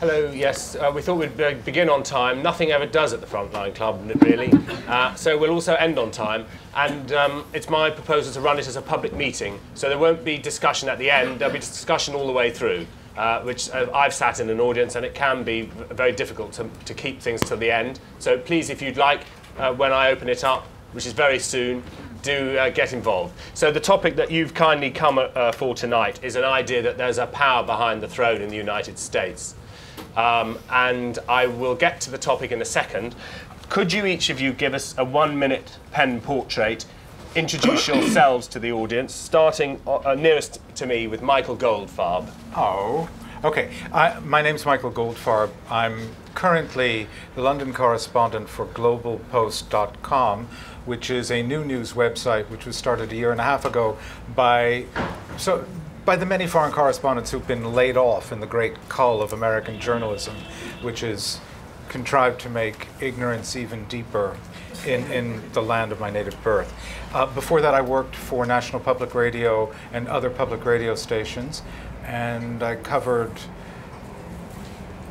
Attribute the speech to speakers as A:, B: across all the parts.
A: Hello, yes, uh, we thought we'd be begin on time. Nothing ever does at the Frontline Club, really. Uh, so we'll also end on time. And um, it's my proposal to run it as a public meeting. So there won't be discussion at the end, there'll be discussion all the way through. Uh, which uh, I've sat in an audience and it can be very difficult to, to keep things till the end. So please, if you'd like, uh, when I open it up, which is very soon, do uh, get involved. So the topic that you've kindly come uh, for tonight is an idea that there's a power behind the throne in the United States. Um, and I will get to the topic in a second. Could you each of you give us a one minute pen portrait, introduce yourselves to the audience, starting uh, nearest to me with Michael Goldfarb.
B: Oh, okay. I, my name's Michael Goldfarb. I'm currently the London correspondent for globalpost.com, which is a new news website which was started a year and a half ago by so by the many foreign correspondents who've been laid off in the great cull of American journalism, which is contrived to make ignorance even deeper in, in the land of my native birth. Uh, before that, I worked for National Public Radio and other public radio stations, and I covered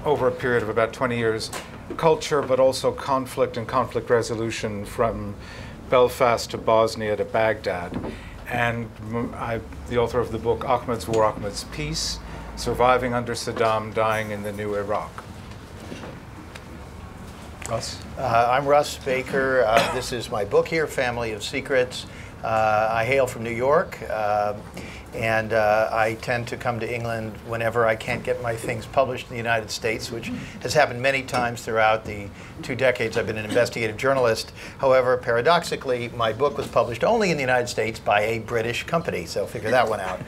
B: over a period of about 20 years culture, but also conflict and conflict resolution from Belfast to Bosnia to Baghdad and I'm the author of the book Ahmed's War, Ahmed's Peace Surviving Under Saddam, Dying in the New Iraq.
C: Russ? Uh, I'm Russ Baker. Uh, this is my book here, Family of Secrets. Uh, I hail from New York. And uh, I tend to come to England whenever I can't get my things published in the United States, which has happened many times throughout the two decades I've been an investigative journalist. However, paradoxically, my book was published only in the United States by a British company, so figure that one out.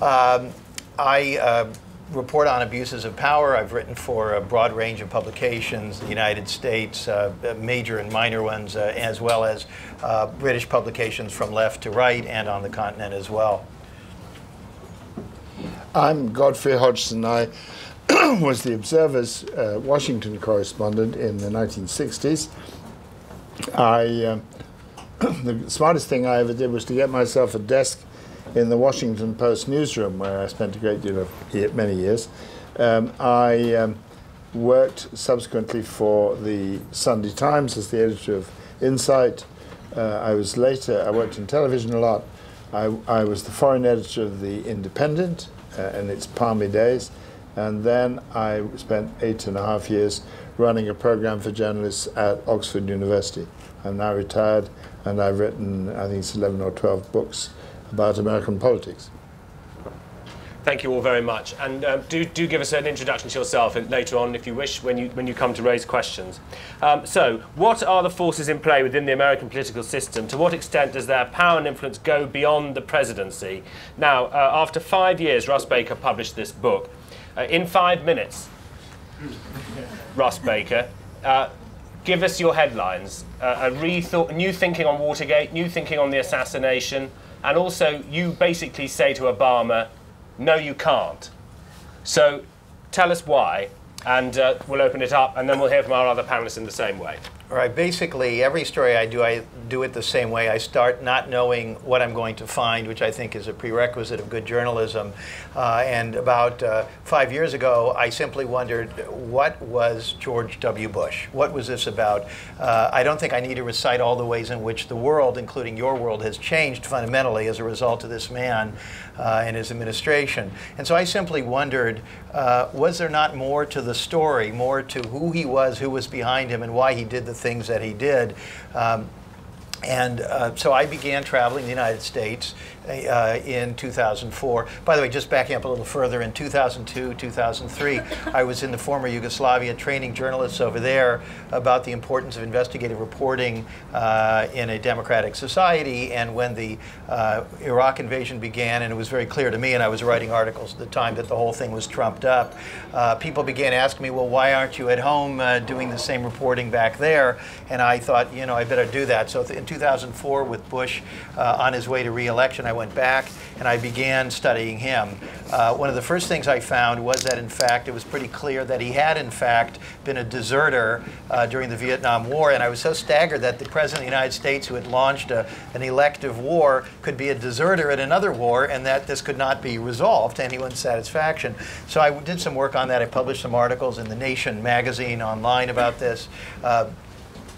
C: Um, I uh, report on abuses of power. I've written for a broad range of publications, the United States, uh, major and minor ones, uh, as well as uh, British publications from left to right and on the continent as well.
D: I'm Godfrey Hodgson. I was the Observer's uh, Washington correspondent in the 1960s. I, uh, the smartest thing I ever did was to get myself a desk in the Washington Post newsroom, where I spent a great deal of many years. Um, I um, worked subsequently for the Sunday Times as the editor of Insight. Uh, I was later, I worked in television a lot. I, I was the foreign editor of The Independent, Uh, in its palmy days. And then I spent eight and a half years running a program for journalists at Oxford University. I'm now retired, and I've written, I think it's 11 or 12 books about American politics.
A: Thank you all very much. And uh, do, do give us an introduction to yourself later on, if you wish, when you, when you come to raise questions. Um, so, what are the forces in play within the American political system? To what extent does their power and influence go beyond the presidency? Now, uh, after five years, Russ Baker published this book. Uh, in five minutes, Russ Baker, uh, give us your headlines. Uh, a rethought, new thinking on Watergate, new thinking on the assassination, and also you basically say to Obama, no, you can't. So tell us why, and uh, we'll open it up, and then we'll hear from our other panelists in the same way.
C: Right. Basically, every story I do, I do it the same way. I start not knowing what I'm going to find, which I think is a prerequisite of good journalism. Uh, and about uh, five years ago, I simply wondered, what was George W. Bush? What was this about? Uh, I don't think I need to recite all the ways in which the world, including your world, has changed fundamentally as a result of this man uh, and his administration. And so I simply wondered, uh, was there not more to the story, more to who he was, who was behind him, and why he did the things that he did? Um, and uh, so I began traveling the United States uh, in 2004. By the way, just backing up a little further, in 2002, 2003, I was in the former Yugoslavia training journalists over there about the importance of investigative reporting uh, in a democratic society. And when the uh, Iraq invasion began, and it was very clear to me, and I was writing articles at the time that the whole thing was trumped up, uh, people began asking me, well, why aren't you at home uh, doing the same reporting back there? And I thought, you know, I better do that. So in 2004, with Bush uh, on his way to re-election, I went back and I began studying him. Uh, one of the first things I found was that, in fact, it was pretty clear that he had, in fact, been a deserter uh, during the Vietnam War. And I was so staggered that the President of the United States, who had launched a, an elective war, could be a deserter in another war, and that this could not be resolved to anyone's satisfaction. So I did some work on that. I published some articles in The Nation magazine online about this. Uh,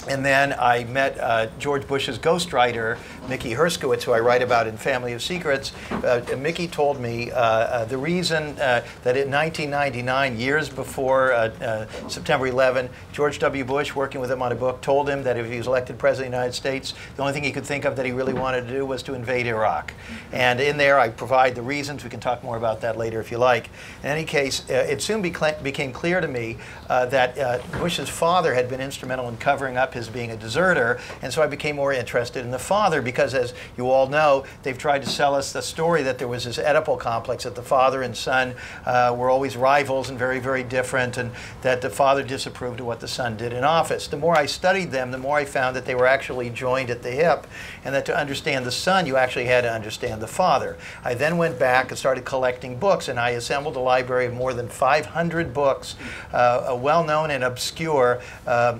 C: and then I met uh, George Bush's ghostwriter, Mickey Herskowitz, who I write about in Family of Secrets. Uh, Mickey told me uh, uh the reason uh, that in 1999, years before uh, September 11, George W. Bush, working with him on a book, told him that if he was elected president of the United States, the only thing he could think of that he really wanted to do was to invade Iraq. And in there, I provide the reasons. We can talk more about that later if you like. In any case, it soon became clear to me that Bush's father had been instrumental in covering up as being a deserter. And so I became more interested in the father because, as you all know, they've tried to sell us the story that there was this Oedipal complex that the father and son uh, were always rivals and very, very different, and that the father disapproved of what the son did in office. The more I studied them, the more I found that they were actually joined at the hip, and that to understand the son, you actually had to understand the father. I then went back and started collecting books, and I assembled a library of more than 500 books, uh, well known and obscure. Uh,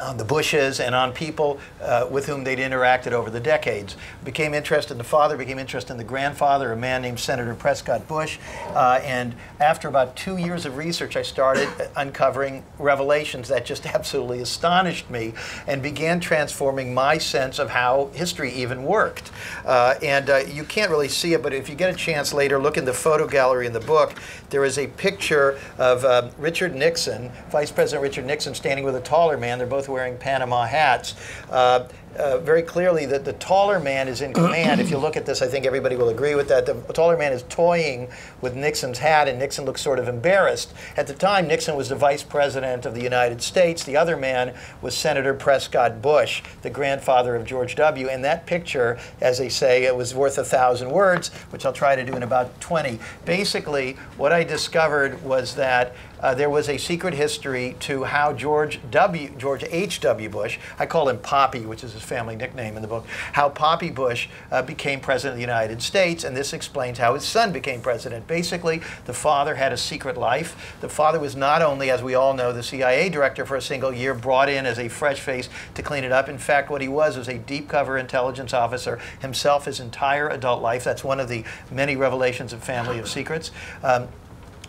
C: on the Bushes and on people uh, with whom they'd interacted over the decades. Became interested in the father, became interested in the grandfather, a man named Senator Prescott Bush. Uh, and after about two years of research, I started uncovering revelations that just absolutely astonished me and began transforming my sense of how history even worked. Uh, and uh, you can't really see it, but if you get a chance later, look in the photo gallery in the book. There is a picture of um, Richard Nixon, Vice President Richard Nixon, standing with a taller man. They're both both wearing Panama hats. Uh, uh, very clearly that the taller man is in command. if you look at this, I think everybody will agree with that. The taller man is toying with Nixon's hat, and Nixon looks sort of embarrassed. At the time, Nixon was the vice president of the United States. The other man was Senator Prescott Bush, the grandfather of George W. And that picture, as they say, it was worth a thousand words, which I'll try to do in about 20. Basically, what I discovered was that uh, there was a secret history to how George W. George H. W. Bush, I call him Poppy, which is his family nickname in the book, how Poppy Bush uh, became president of the United States, and this explains how his son became president. Basically, the father had a secret life. The father was not only, as we all know, the CIA director for a single year, brought in as a fresh face to clean it up. In fact, what he was was a deep cover intelligence officer himself his entire adult life. That's one of the many revelations of Family of Secrets. Um,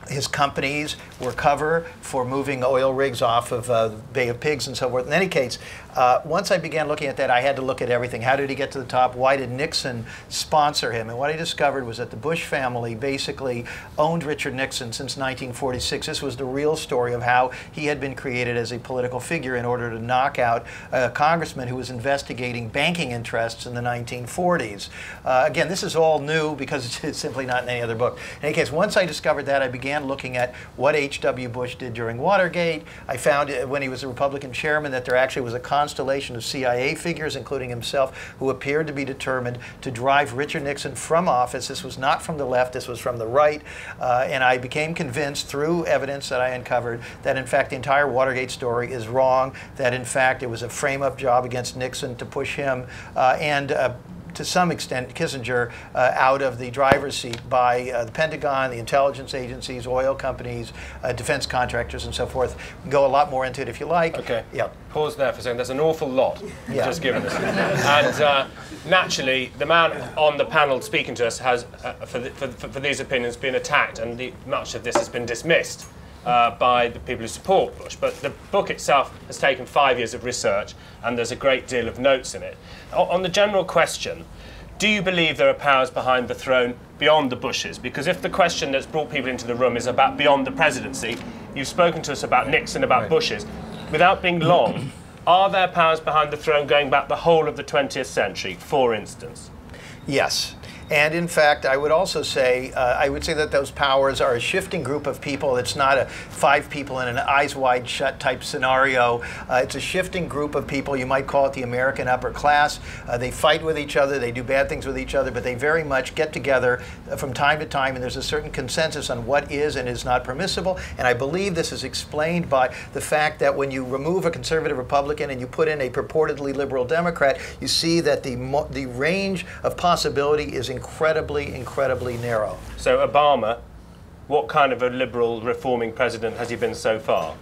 C: his companies were cover for moving oil rigs off of uh, Bay of Pigs and so forth. In any case, uh, once I began looking at that, I had to look at everything. How did he get to the top? Why did Nixon sponsor him? And what I discovered was that the Bush family basically owned Richard Nixon since 1946. This was the real story of how he had been created as a political figure in order to knock out a congressman who was investigating banking interests in the 1940s. Uh, again, this is all new because it's simply not in any other book. In any case, once I discovered that, I began looking at what H.W. Bush did during Watergate. I found uh, when he was a Republican chairman that there actually was a constellation of CIA figures, including himself, who appeared to be determined to drive Richard Nixon from office. This was not from the left, this was from the right. Uh, and I became convinced through evidence that I uncovered that, in fact, the entire Watergate story is wrong, that, in fact, it was a frame up job against Nixon to push him. Uh, and uh, to some extent, Kissinger uh, out of the driver's seat by uh, the Pentagon, the intelligence agencies, oil companies, uh, defense contractors, and so forth. We go a lot more into it if you like.
A: Okay.
C: Yeah.
A: Pause there for a second. There's an awful lot
C: yeah.
A: just given us. and uh, naturally, the man on the panel speaking to us has, uh, for, the, for, for, these opinions, been attacked, and the, much of this has been dismissed. Uh, by the people who support Bush. But the book itself has taken five years of research, and there's a great deal of notes in it. O on the general question, do you believe there are powers behind the throne beyond the Bushes? Because if the question that's brought people into the room is about beyond the presidency, you've spoken to us about Nixon, about right. Bushes. Without being long, are there powers behind the throne going back the whole of the 20th century, for instance?
C: Yes. And in fact, I would also say, uh, I would say that those powers are a shifting group of people. It's not a five people in an eyes wide shut type scenario. Uh, it's a shifting group of people. You might call it the American upper class. Uh, they fight with each other, they do bad things with each other, but they very much get together from time to time, and there's a certain consensus on what is and is not permissible. And I believe this is explained by the fact that when you remove a conservative Republican and you put in a purportedly liberal Democrat, you see that the, the range of possibility is incredibly, incredibly narrow.
A: So Obama, what kind of a liberal reforming president has he been so far?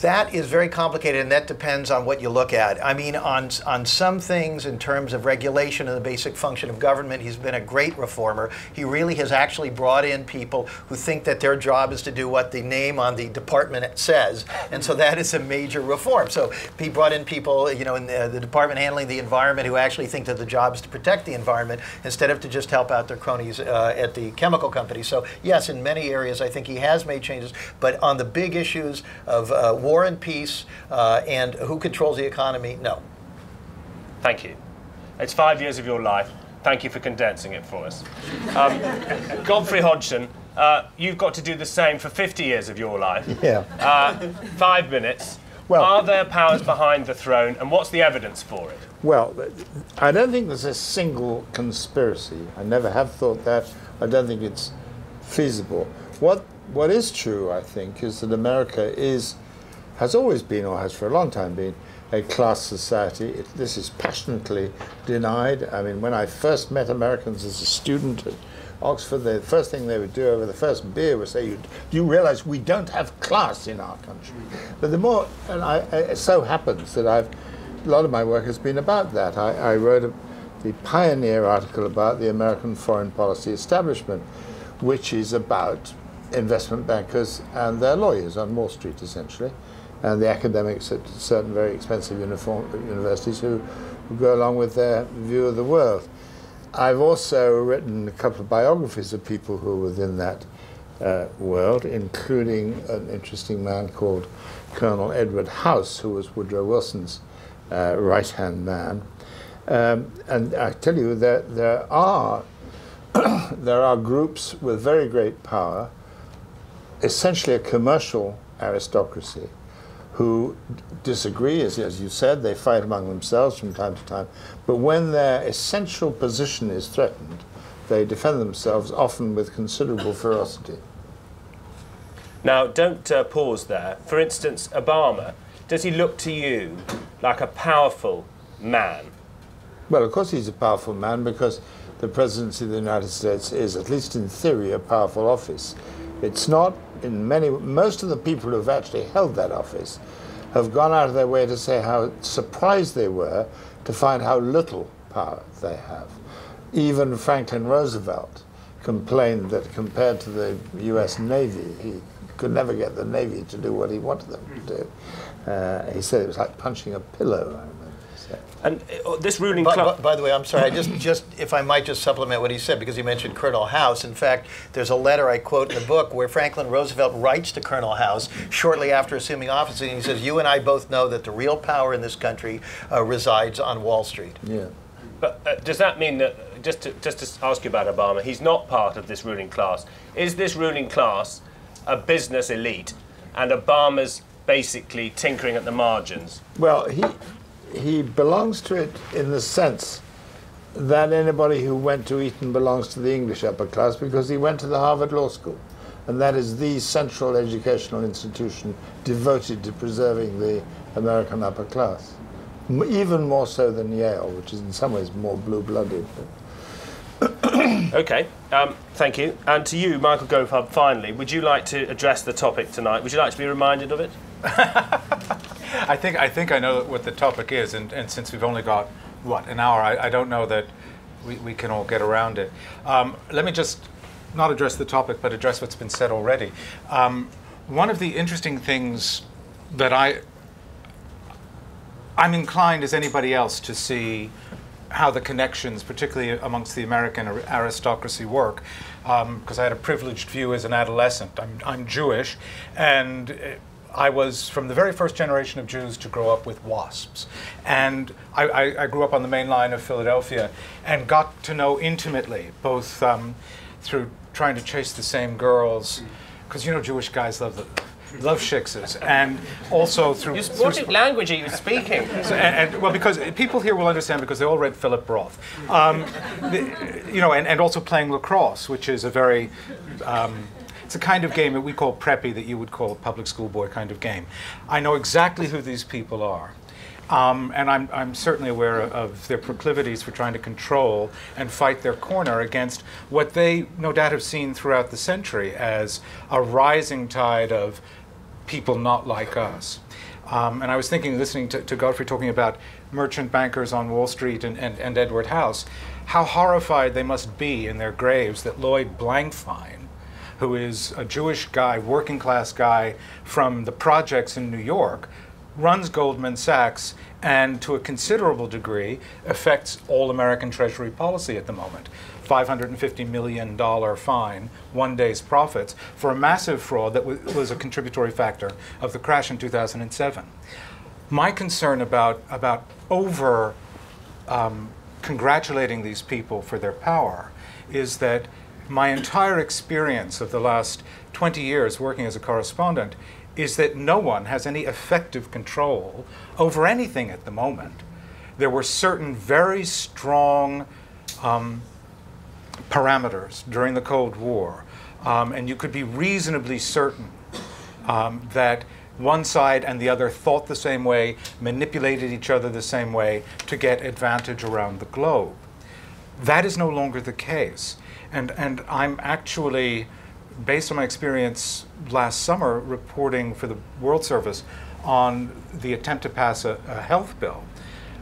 C: That is very complicated, and that depends on what you look at. I mean, on, on some things in terms of regulation and the basic function of government, he's been a great reformer. He really has actually brought in people who think that their job is to do what the name on the department says, and so that is a major reform. So he brought in people, you know, in the, the department handling the environment who actually think that the job is to protect the environment instead of to just help out their cronies uh, at the chemical company. So yes, in many areas, I think he has made changes, but on the big issues of uh, war and peace uh, and who controls the economy, no.
A: Thank you. It's five years of your life. Thank you for condensing it for us. Um, Godfrey Hodgson, uh, you've got to do the same for 50 years of your life.
D: Yeah.
A: Uh, five minutes.
D: Well-
A: Are there powers behind the throne, and what's the evidence for it?
D: Well, I don't think there's a single conspiracy. I never have thought that. I don't think it's feasible. What what is true, I think, is that America is has always been, or has for a long time been, a class society. It, this is passionately denied. I mean, when I first met Americans as a student at Oxford, the first thing they would do over the first beer was say, "You do you realize we don't have class in our country?" But the more, and I, it so happens that I've a lot of my work has been about that. I, I wrote a, the pioneer article about the American foreign policy establishment, which is about investment bankers and their lawyers on Wall Street, essentially, and the academics at certain very expensive uniform, universities who, go along with their view of the world. I've also written a couple of biographies of people who are within that uh, world, including an interesting man called Colonel Edward House, who was Woodrow Wilson's uh, right hand man. Um, and I tell you that there are, there are groups with very great power, essentially a commercial aristocracy, who disagree, as, as you said, they fight among themselves from time to time. But when their essential position is threatened, they defend themselves often with considerable ferocity.
A: Now, don't uh, pause there. For instance, Obama, does he look to you like a powerful man?
D: Well, of course, he's a powerful man because the presidency of the United States is, at least in theory, a powerful office. It's not in many, most of the people who've actually held that office have gone out of their way to say how surprised they were to find how little power they have. Even Franklin Roosevelt complained that compared to the US Navy, he could never get the Navy to do what he wanted them to do. Uh, he said it was like punching a pillow,
A: And uh, this ruling
C: By,
A: class.
C: by, by the way, I'm sorry. I just, just if I might just supplement what he said because he mentioned Colonel House. In fact, there's a letter I quote in the book where Franklin Roosevelt writes to Colonel House shortly after assuming office, and he says, "You and I both know that the real power in this country uh, resides on Wall Street."
D: Yeah.
A: But uh, does that mean that, just to, just to ask you about Obama, he's not part of this ruling class? Is this ruling class a business elite and Obama's basically tinkering at the margins?
D: Well, he he belongs to it in the sense that anybody who went to Eton belongs to the English upper class because he went to the Harvard Law School, and that is the central educational institution devoted to preserving the American upper class, even more so than Yale, which is in some ways more blue-blooded.
A: Okay, um, thank you. And to you, Michael Goldfarb, finally, would you like to address the topic tonight? Would you like to be reminded of it?
B: I think I think I know what the topic is, and, and since we've only got what an hour, I, I don't know that we, we can all get around it. Um, let me just not address the topic, but address what's been said already. Um, one of the interesting things that I I'm inclined as anybody else to see how the connections, particularly amongst the American aristocracy, work. Because I had a privileged view as an adolescent. I'm, I'm Jewish, and uh, I was from the very first generation of Jews to grow up with WASPs. And I, I, I grew up on the main line of Philadelphia and got to know intimately, both um, through trying to chase the same girls, because you know Jewish guys love the love shiksas, and also through,
A: You,
B: through
A: what language are you speaking?
B: so, and, and well, because people here will understand because they all read Philip Roth, um, the, you know, and, and also playing lacrosse, which is a very, um, it's a kind of game that we call preppy that you would call a public school boy kind of game. I know exactly who these people are, Um, and I'm, I'm certainly aware of their proclivities for trying to control and fight their corner against what they no doubt have seen throughout the century as a rising tide of people not like us. Um, and I was thinking, listening to, to, Godfrey talking about merchant bankers on Wall Street and, and, and Edward House, how horrified they must be in their graves that Lloyd Blankfein, who is a Jewish guy, working class guy from the projects in New York, runs Goldman Sachs and to a considerable degree affects all American Treasury policy at the moment. $550 million fine, one day's profits, for a massive fraud that was a contributory factor of the crash in 2007. My concern about, about over um, congratulating these people for their power is that my entire experience of the last 20 years working as a correspondent is that no one has any effective control over anything at the moment. There were certain very strong um, parameters during the Cold War, um, and you could be reasonably certain um, that one side and the other thought the same way, manipulated each other the same way to get advantage around the globe. That is no longer the case. And, and I'm actually, based on my experience last summer reporting for the World Service on the attempt to pass a, a health bill,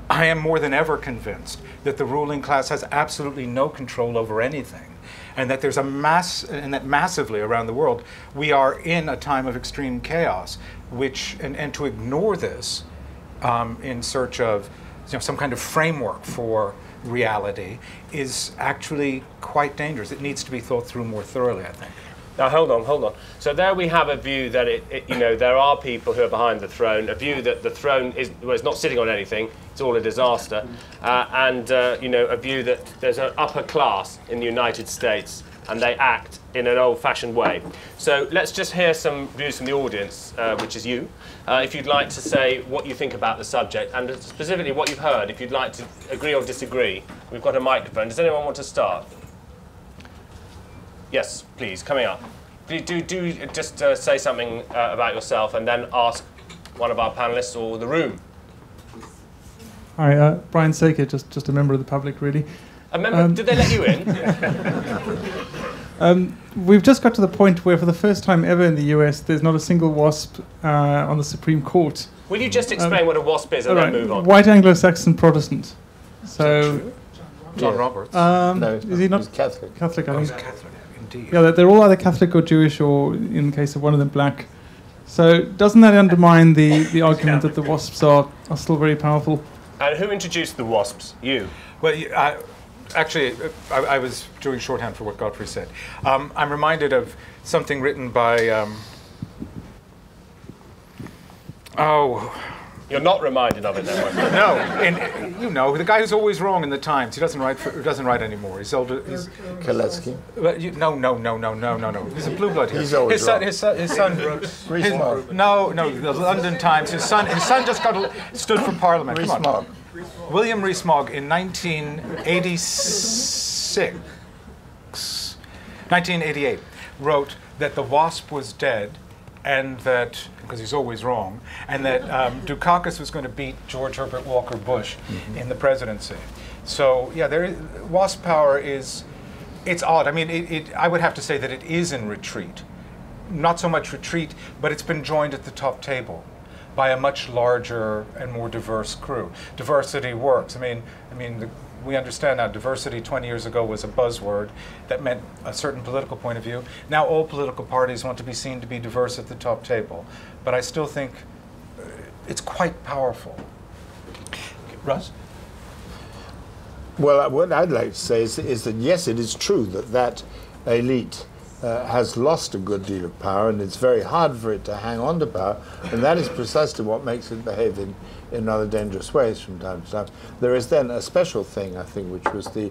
B: I am more than ever convinced that the ruling class has absolutely no control over anything. And that there's a mass, and that massively around the world, we are in a time of extreme chaos, which, and, and to ignore this um, in search of you know, some kind of framework for reality is actually quite dangerous. It needs to be thought through more thoroughly, I think.
A: Now hold on, hold on. So there we have a view that it, it, you know, there are people who are behind the throne. A view that the throne is well, not sitting on anything. It's all a disaster, uh, and uh, you know, a view that there's an upper class in the United States and they act in an old-fashioned way. So let's just hear some views from the audience, uh, which is you. Uh, if you'd like to say what you think about the subject and specifically what you've heard, if you'd like to agree or disagree, we've got a microphone. Does anyone want to start? Yes, please, coming up. Do, do, do just uh, say something uh, about yourself and then ask one of our panelists or the room.
E: Hi, uh, Brian Saker, just, just a member of the public, really.
A: A member, um, did they let you in?
E: um, we've just got to the point where, for the first time ever in the US, there's not a single WASP uh, on the Supreme Court.
A: Will you just explain um, what a WASP is and
E: right,
A: then move on?
E: White Anglo-Saxon Protestant. So,
B: John Roberts.
E: Um, no, is he not
D: he's Catholic?
E: Catholic, I
B: oh,
E: think.
B: Catholic, indeed.
E: Yeah, they're all either Catholic or Jewish, or in the case of one of them, black. So, doesn't that undermine the, the argument that the WASPs are, are still very powerful?
A: And who introduced the WASPs? You.
B: Well, I, actually, I, I, was doing shorthand for what Godfrey said. Um, I'm reminded of something written by. Um, oh.
A: You're not reminded of it, then.
B: no, and you know the guy who's always wrong in the Times. He doesn't write. For, doesn't write anymore. He's older. He's,
D: Kaletsky.
B: You, no, no, no, no, no, no, no. He's a blue blood.
D: He's always
B: his son, his son. His son. His, no, no. The London Times. His son. His son just got stood for Parliament.
D: Rees Mogg.
B: William Rees-Mogg in 1986, 1988, wrote that the wasp was dead and that, because he's always wrong, and that um, Dukakis was going to beat George Herbert Walker Bush mm-hmm. in the presidency. So, yeah, there is, wasp power is, it's odd. I mean, it, it, I would have to say that it is in retreat. Not so much retreat, but it's been joined at the top table by a much larger and more diverse crew. Diversity works. I mean, I mean, the, we understand now diversity 20 years ago was a buzzword that meant a certain political point of view. Now all political parties want to be seen to be diverse at the top table. But I still think uh, it's quite powerful. Russ?
D: Well, what I'd like to say is, is that yes, it is true that that elite uh, has lost a good deal of power, and it's very hard for it to hang on to power, and that is precisely what makes it behave in, in rather dangerous ways from time to time. There is then a special thing, I think, which was the,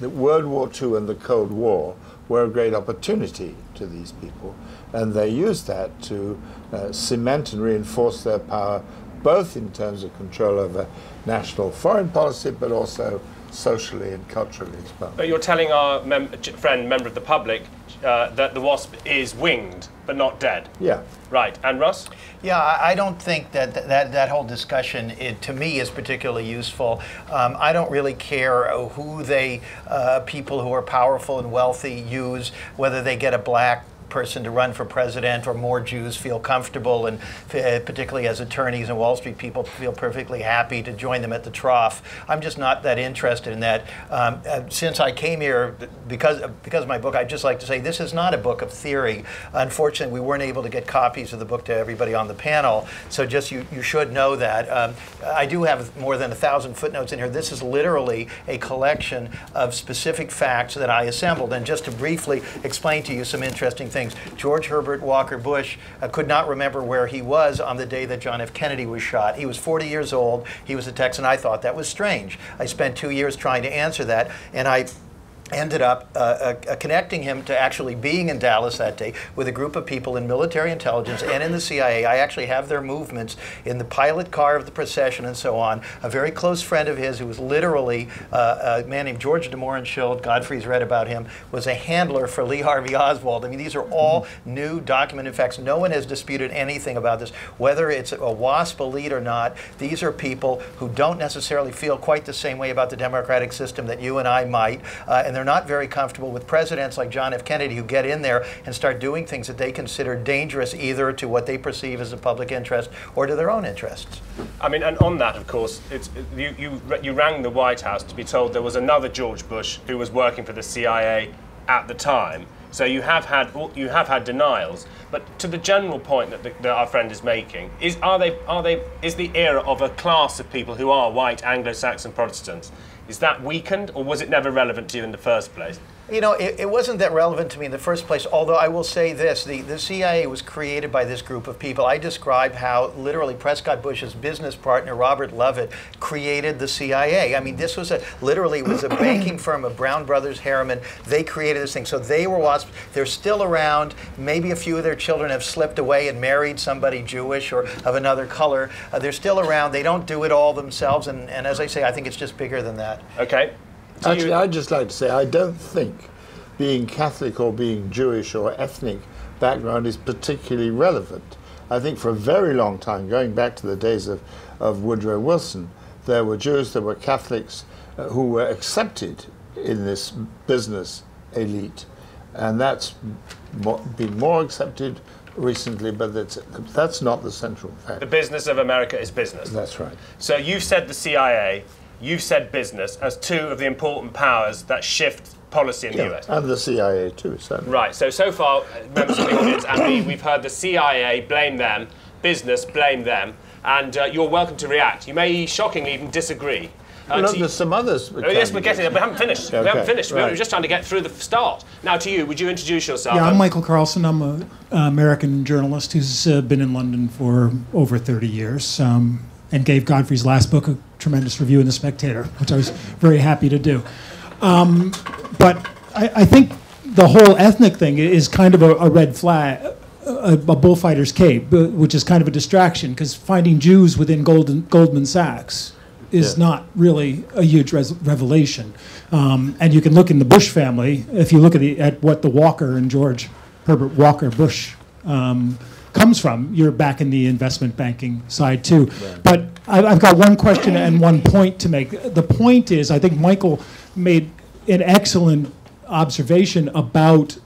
D: the World War II and the Cold War were a great opportunity to these people, and they used that to uh, cement and reinforce their power, both in terms of control over national foreign policy, but also socially and culturally as well.
A: But you're telling our mem- friend, member of the public, uh, that the wasp is winged but not dead.
D: Yeah.
A: Right. And Russ?
C: Yeah, I I don't think that that, that whole discussion, it, to me, is particularly useful. Um, I don't really care who they, uh, people who are powerful and wealthy, use, whether they get a black person to run for president or more Jews feel comfortable and uh, particularly as attorneys and Wall Street people feel perfectly happy to join them at the trough. I'm just not that interested in that. Um, uh, since I came here because because of my book, I'd just like to say this is not a book of theory. Unfortunately, we weren't able to get copies of the book to everybody on the panel, so just you, you should know that. Um, I do have more than a thousand footnotes in here. This is literally a collection of specific facts that I assembled. And just to briefly explain to you some interesting things, George Herbert Walker Bush uh, could not remember where he was on the day that John F. Kennedy was shot. He was 40 years old. He was a Texan. I thought that was strange. I spent two years trying to answer that, and I ended up uh, uh, uh, connecting him to actually being in Dallas that day with a group of people in military intelligence and in the CIA. I actually have their movements in the pilot car of the procession and so on. A very close friend of his who was literally uh, a man named George de Mohrenschildt, Godfrey's read about him, was a handler for Lee Harvey Oswald. I mean, these are all new documented facts. No one has disputed anything about this, whether it's a WASP elite or not. These are people who don't necessarily feel quite the same way about the democratic system that you and I might, uh, and they're not very comfortable with presidents like John F. Kennedy who get in there and start doing things that they consider dangerous either to what they perceive as a public interest or to their own interests.
A: I mean, and on that, of course, you, you, you rang the White House to be told there was another George Bush who was working for the CIA at the time. So you have had you have had denials, but to the general point that, the, that, our friend is making is are they are they is the era of a class of people who are white Anglo-Saxon Protestants is that weakened, or was it never relevant to you in the first place?
C: You know, it, it, wasn't that relevant to me in the first place, although I will say this the, the CIA was created by this group of people. I describe how literally Prescott Bush's business partner, Robert Lovett, created the CIA. I mean, this was a literally was a banking firm of Brown Brothers Harriman. They created this thing. So they were WASP. They're still around. Maybe a few of their children have slipped away and married somebody Jewish or of another color. Uh, they're still around. They don't do it all themselves. And, and as I say, I think it's just bigger than that.
A: Okay.
D: Actually, I'd just like to say I don't think being Catholic or being Jewish or ethnic background is particularly relevant. I think for a very long time, going back to the days of, of Woodrow Wilson, there were Jews, there were Catholics uh, who were accepted in this business elite. And that's mo- been more accepted recently, but that's, that's not the central fact.
A: The business of America is business.
D: That's right.
A: So you've said the CIA, you've said business as two of the important powers that shift policy in
D: yeah,
A: the US.
D: And the CIA too, certainly.
A: Right, so so far, members of the audience and me, we've heard the CIA blame them, business blame them, and uh, you're welcome to react. You may shockingly even disagree.
D: Uh, well, there's some others.
A: Oh, yes, we're getting there. We haven't finished.
D: Okay,
A: we haven't finished.
D: right.
A: We were just trying to get through the start. Now, to you, would you introduce yourself?
F: Yeah, I'm Michael Carlson. I'm an American journalist who's uh, been in London for over 30 years um, and gave Godfrey's last book a tremendous review in The Spectator, which I was very happy to do. Um, but I, I, think the whole ethnic thing is kind of a, a red flag, a, a, bullfighter's cape, which is kind of a distraction because finding Jews within Golden, Goldman Sachs is yeah. not really a huge res- revelation. Um, and you can look in the Bush family, if you look at, the, at what the Walker and George Herbert Walker Bush um, comes from, you're back in the investment banking side too. Right. But I, I've got one question and one point to make. The point is, I think Michael made an excellent observation about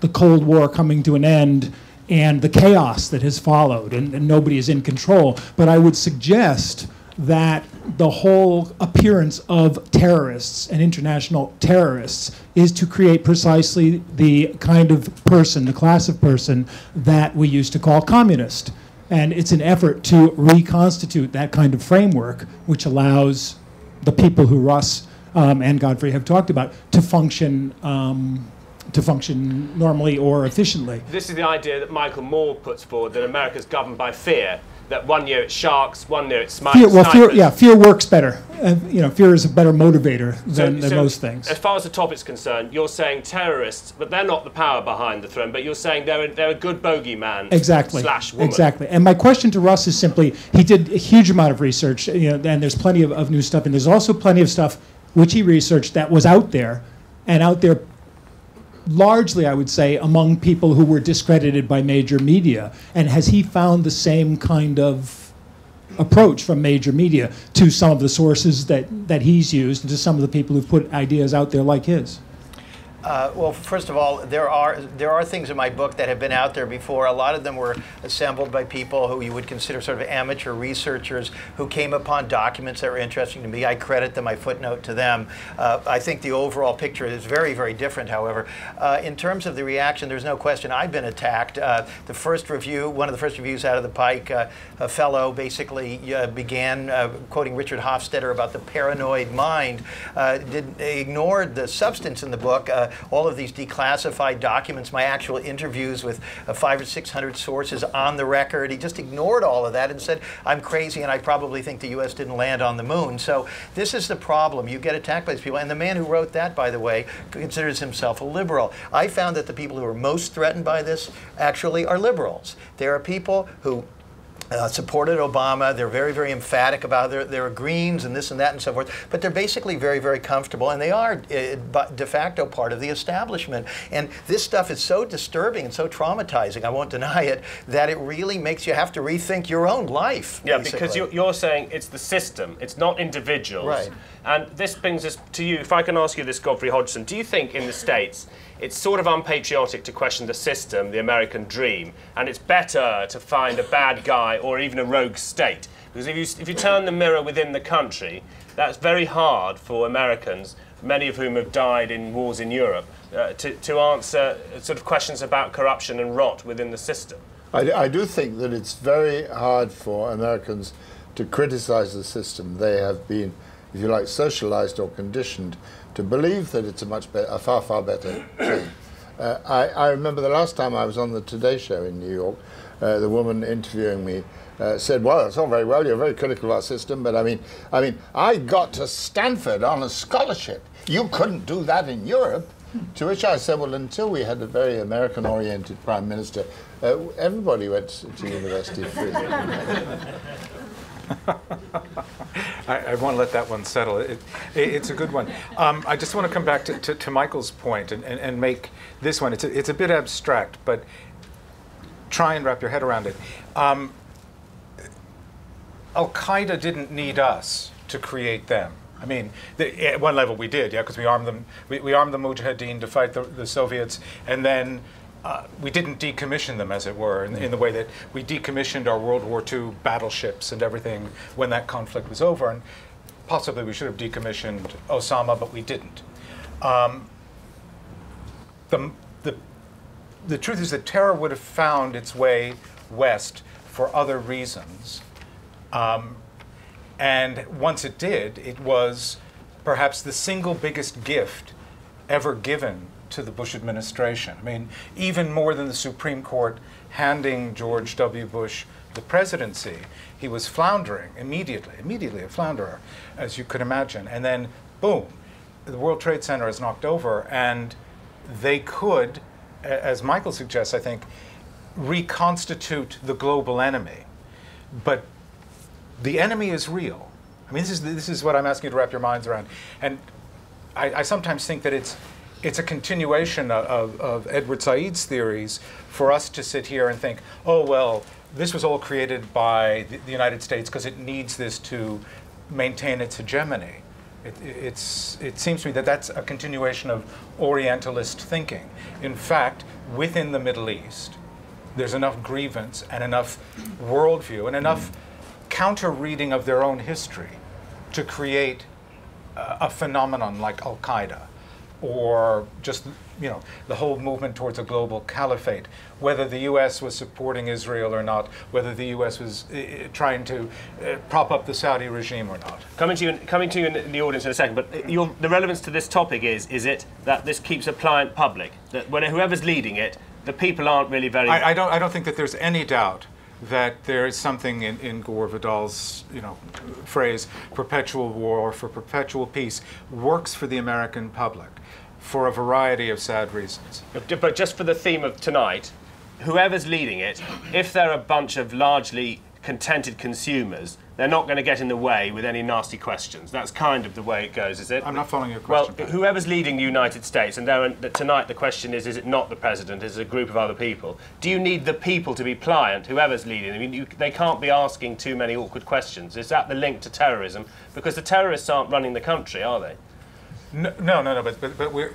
F: the Cold War coming to an end and the chaos that has followed, and, and nobody is in control. But I would suggest that the whole appearance of terrorists and international terrorists is to create precisely the kind of person, the class of person that we used to call communist. And it's an effort to reconstitute that kind of framework, which allows the people who Russ um, and Godfrey have talked about to function. Um, to function normally or efficiently.
A: This is the idea that Michael Moore puts forward that America is governed by fear that one year it's sharks, one year it's smi-
F: fear, well,
A: snipers.
F: fear, yeah, fear works better. You know, fear is a better motivator than, so, than
A: so
F: most things.
A: As far as the topic's concerned, you're saying terrorists, but they're not the power behind the throne. But you're saying they're a, they're a good bogeyman.
F: Exactly.
A: Slash woman.
F: Exactly. And my question to Russ is simply: he did a huge amount of research, you know, and there's plenty of, of new stuff, and there's also plenty of stuff which he researched that was out there, and out there largely, I would say, among people who were discredited by major media? And has he found the same kind of approach from major media to some of the sources that, that he's used and to some of the people who've put ideas out there like his?
C: Uh, well, first of all, there are there are things in my book that have been out there before. A lot of them were assembled by people who you would consider sort of amateur researchers who came upon documents that were interesting to me. I credit them, I footnote to them. Uh, I think the overall picture is very, very different. However, uh, in terms of the reaction, there's no question I've been attacked. Uh, the first review, one of the first reviews out of the Pike, uh, a fellow basically uh, began quoting Richard Hofstadter about the paranoid mind, did ignored the substance in the book all of these declassified documents, my actual interviews with uh, five or six hundred sources on the record. He just ignored all of that and said, I'm crazy and I probably think the U.S. didn't land on the moon. So this is the problem. You get attacked by these people. And the man who wrote that, by the way, considers himself a liberal. I found that the people who are most threatened by this actually are liberals. There are people who uh, supported Obama. They're very, very emphatic about their, their greens and this and that and so forth. But they're basically very, very comfortable, and they are uh, de facto part of the establishment. And this stuff is so disturbing and so traumatizing, I won't deny it, that it really makes you have to rethink your own life.
A: Yeah, basically. because you're, you're saying it's the system, it's not individuals.
C: Right.
A: And this brings us to you. If I can ask you this, Godfrey Hodgson, do you think in the States it's sort of unpatriotic to question the system, the American dream, and it's better to find a bad guy or even a rogue state? Because if you, if you turn the mirror within the country, that's very hard for Americans, many of whom have died in wars in Europe, uh, to, to answer sort of questions about corruption and rot within the system.
D: I, I do think that it's very hard for Americans to criticize the system. They have been if you like, socialized or conditioned to believe that it's a much better, a far, far better thing. Uh, I, I, remember the last time I was on the Today Show in New York, uh, the woman interviewing me uh, said, "Well, it's all very well. You're very critical of our system, but I mean, I mean, I got to Stanford on a scholarship. You couldn't do that in Europe." To which I said, "Well, until we had a very American-oriented prime minister, uh, everybody went to university free."
B: I, I, want to let that one settle. It, it, it's a good one. Um, I just want to come back to, to, to Michael's point and, and, and, make this one. It's a, it's a bit abstract, but try and wrap your head around it. Um, Al Qaeda didn't need us to create them. I mean, the, at one level we did, yeah, because we armed them. We, we armed the Mujahideen to fight the, the Soviets, and then uh, we didn't decommission them, as it were, in, in, the way that we decommissioned our World War II battleships and everything when that conflict was over. And possibly we should have decommissioned Osama, but we didn't. Um, the, the, the truth is that terror would have found its way west for other reasons. Um, and once it did, it was perhaps the single biggest gift ever given to the Bush administration. I mean, even more than the Supreme Court handing George W. Bush the presidency, he was floundering immediately, immediately a flounderer, as you could imagine. And then, boom, the World Trade Center is knocked over, and they could, as Michael suggests, I think, reconstitute the global enemy. But the enemy is real. I mean, this is, this is what I'm asking you to wrap your minds around. And I, I sometimes think that it's it's a continuation of, of, Edward Said's theories for us to sit here and think, oh, well, this was all created by the, the United States because it needs this to maintain its hegemony. It, it's, it seems to me that that's a continuation of Orientalist thinking. In fact, within the Middle East, there's enough grievance and enough worldview and enough counter reading of their own history to create a phenomenon like Al Qaeda or just you know the whole movement towards a global caliphate, whether the U.S. was supporting Israel or not, whether the U.S. was uh, trying to uh, prop up the Saudi regime or not.
A: Coming to you, coming to you in the audience in a second, but your, the relevance to this topic is is it that this keeps a pliant public that when whoever's leading it, the people aren't really very.
B: I, I don't. I don't think that there's any doubt that there is something in, in Gore Vidal's you know phrase perpetual war for perpetual peace works for the American public for a variety of sad reasons.
A: But just for the theme of tonight, whoever's leading it, if they're a bunch of largely contented consumers, they're not going to get in the way with any nasty questions. That's kind of the way it goes, is it?
B: I'm not following your question.
A: Well, whoever's leading the United States, and there, tonight the question is: Is it not the president? Is it a group of other people? Do you need the people to be pliant? Whoever's leading, I mean, you, they can't be asking too many awkward questions. Is that the link to terrorism? Because the terrorists aren't running the country, are they?
B: No, no, no. But, but, but we're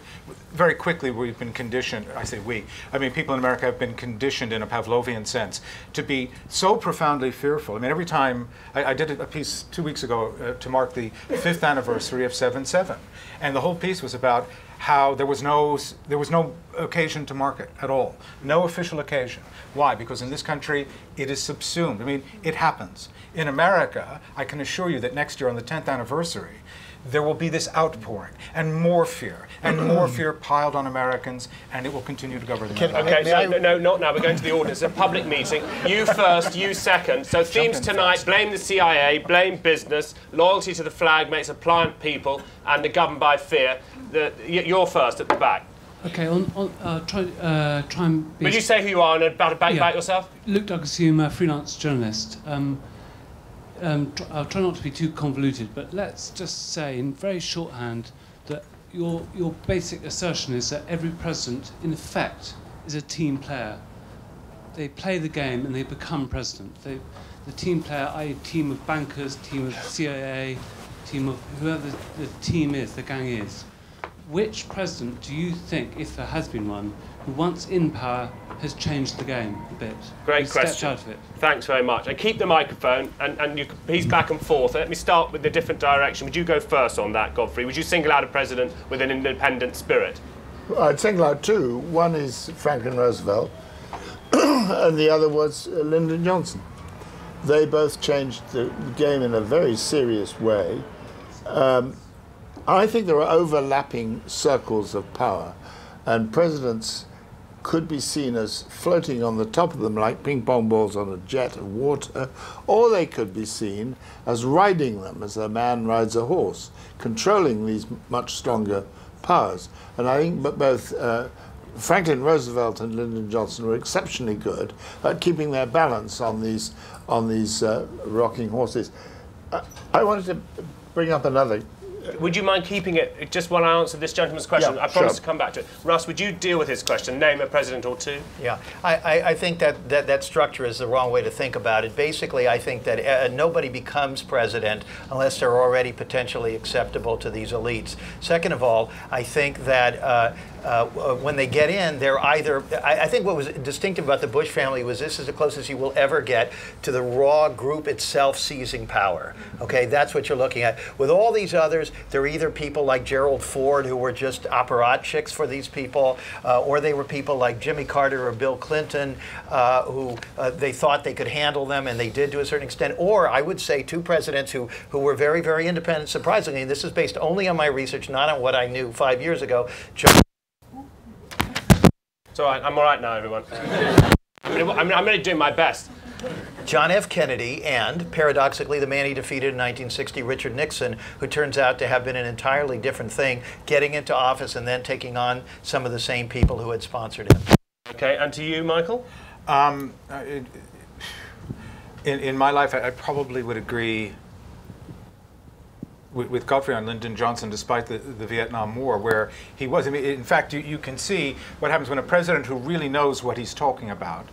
B: very quickly we've been conditioned. I say we. I mean, people in America have been conditioned in a Pavlovian sense to be so profoundly fearful. I mean, every time I, I did a piece two weeks ago uh, to mark the fifth anniversary of seven seven, and the whole piece was about how there was no there was no occasion to mark it at all. No official occasion. Why? Because in this country it is subsumed. I mean, it happens. In America, I can assure you that next year on the 10th anniversary, there will be this outpouring and more fear and more fear piled on Americans, and it will continue to govern them.
A: Okay, so,
C: I-
A: no, no, not now. We're going to the audience. It's a public meeting. You first, you second. So themes tonight:
B: fast.
A: blame the CIA, blame business, loyalty to the flag makes a pliant people, and the governed by fear. The, you're first at the back.
G: Okay, on, on uh, try uh, try and be
A: Would you say who you are and about about,
G: Yeah.
A: about yourself?
G: Luke Douglas Hume, a freelance journalist. Um, um, tr- I'll try not to be too convoluted, but let's just say in very shorthand that your your basic assertion is that every president, in effect, is a team player. They play the game and they become president. They, the team player, i.e., team of bankers, team of CIA, team of whoever the, the team is, the gang is. Which president do you think, if there has been one, who once in power has changed the game a bit?
A: Great
G: who
A: question.
G: out of it?
A: Thanks very much. And keep the microphone, and, and you, he's back and forth. Let me start with the different direction. Would you go first on that, Godfrey? Would you single out a president with an independent spirit?
D: I'd single out two. One is Franklin Roosevelt, and the other was uh, Lyndon Johnson. They both changed the game in a very serious way. Um, I think there are overlapping circles of power, and presidents could be seen as floating on the top of them like ping pong balls on a jet of water, or they could be seen as riding them as a man rides a horse, controlling these much stronger powers. And I think both uh, Franklin Roosevelt and Lyndon Johnson were exceptionally good at keeping their balance on these on these uh, rocking horses. Uh, I wanted to bring up another
A: Would you mind keeping it just while I answer this gentleman's question?
D: Yeah,
A: I promise
D: sure.
A: to come back to it. Russ, would you deal with his question? Name a president or two.
C: Yeah, I, I, I think that, that that structure is the wrong way to think about it. Basically, I think that uh, nobody becomes president unless they're already potentially acceptable to these elites. Second of all, I think that uh, uh, when they get in, they're either. I, I think what was distinctive about the Bush family was this is the closest you will ever get to the raw group itself seizing power. Okay, that's what you're looking at. With all these others, they're either people like Gerald Ford who were just apparatchiks for these people, uh, or they were people like Jimmy Carter or Bill Clinton uh, who uh, they thought they could handle them, and they did to a certain extent. Or I would say two presidents who who were very very independent. Surprisingly, and this is based only on my research, not on what I knew five years ago. John
A: It's all right. I'm all right now, everyone. I'm, I'm, I'm really doing my best.
C: John F. Kennedy and, paradoxically, the man he defeated in 1960, Richard Nixon, who turns out to have been an entirely different thing, getting into office and then taking on some of the same people who had sponsored him.
A: Okay, and to you, Michael?
B: Um, uh, it- in, in my life, I, I probably would agree with, with Godfrey on Lyndon Johnson, despite the, the Vietnam War, where he was. I mean, in fact, you, you can see what happens when a president who really knows what he's talking about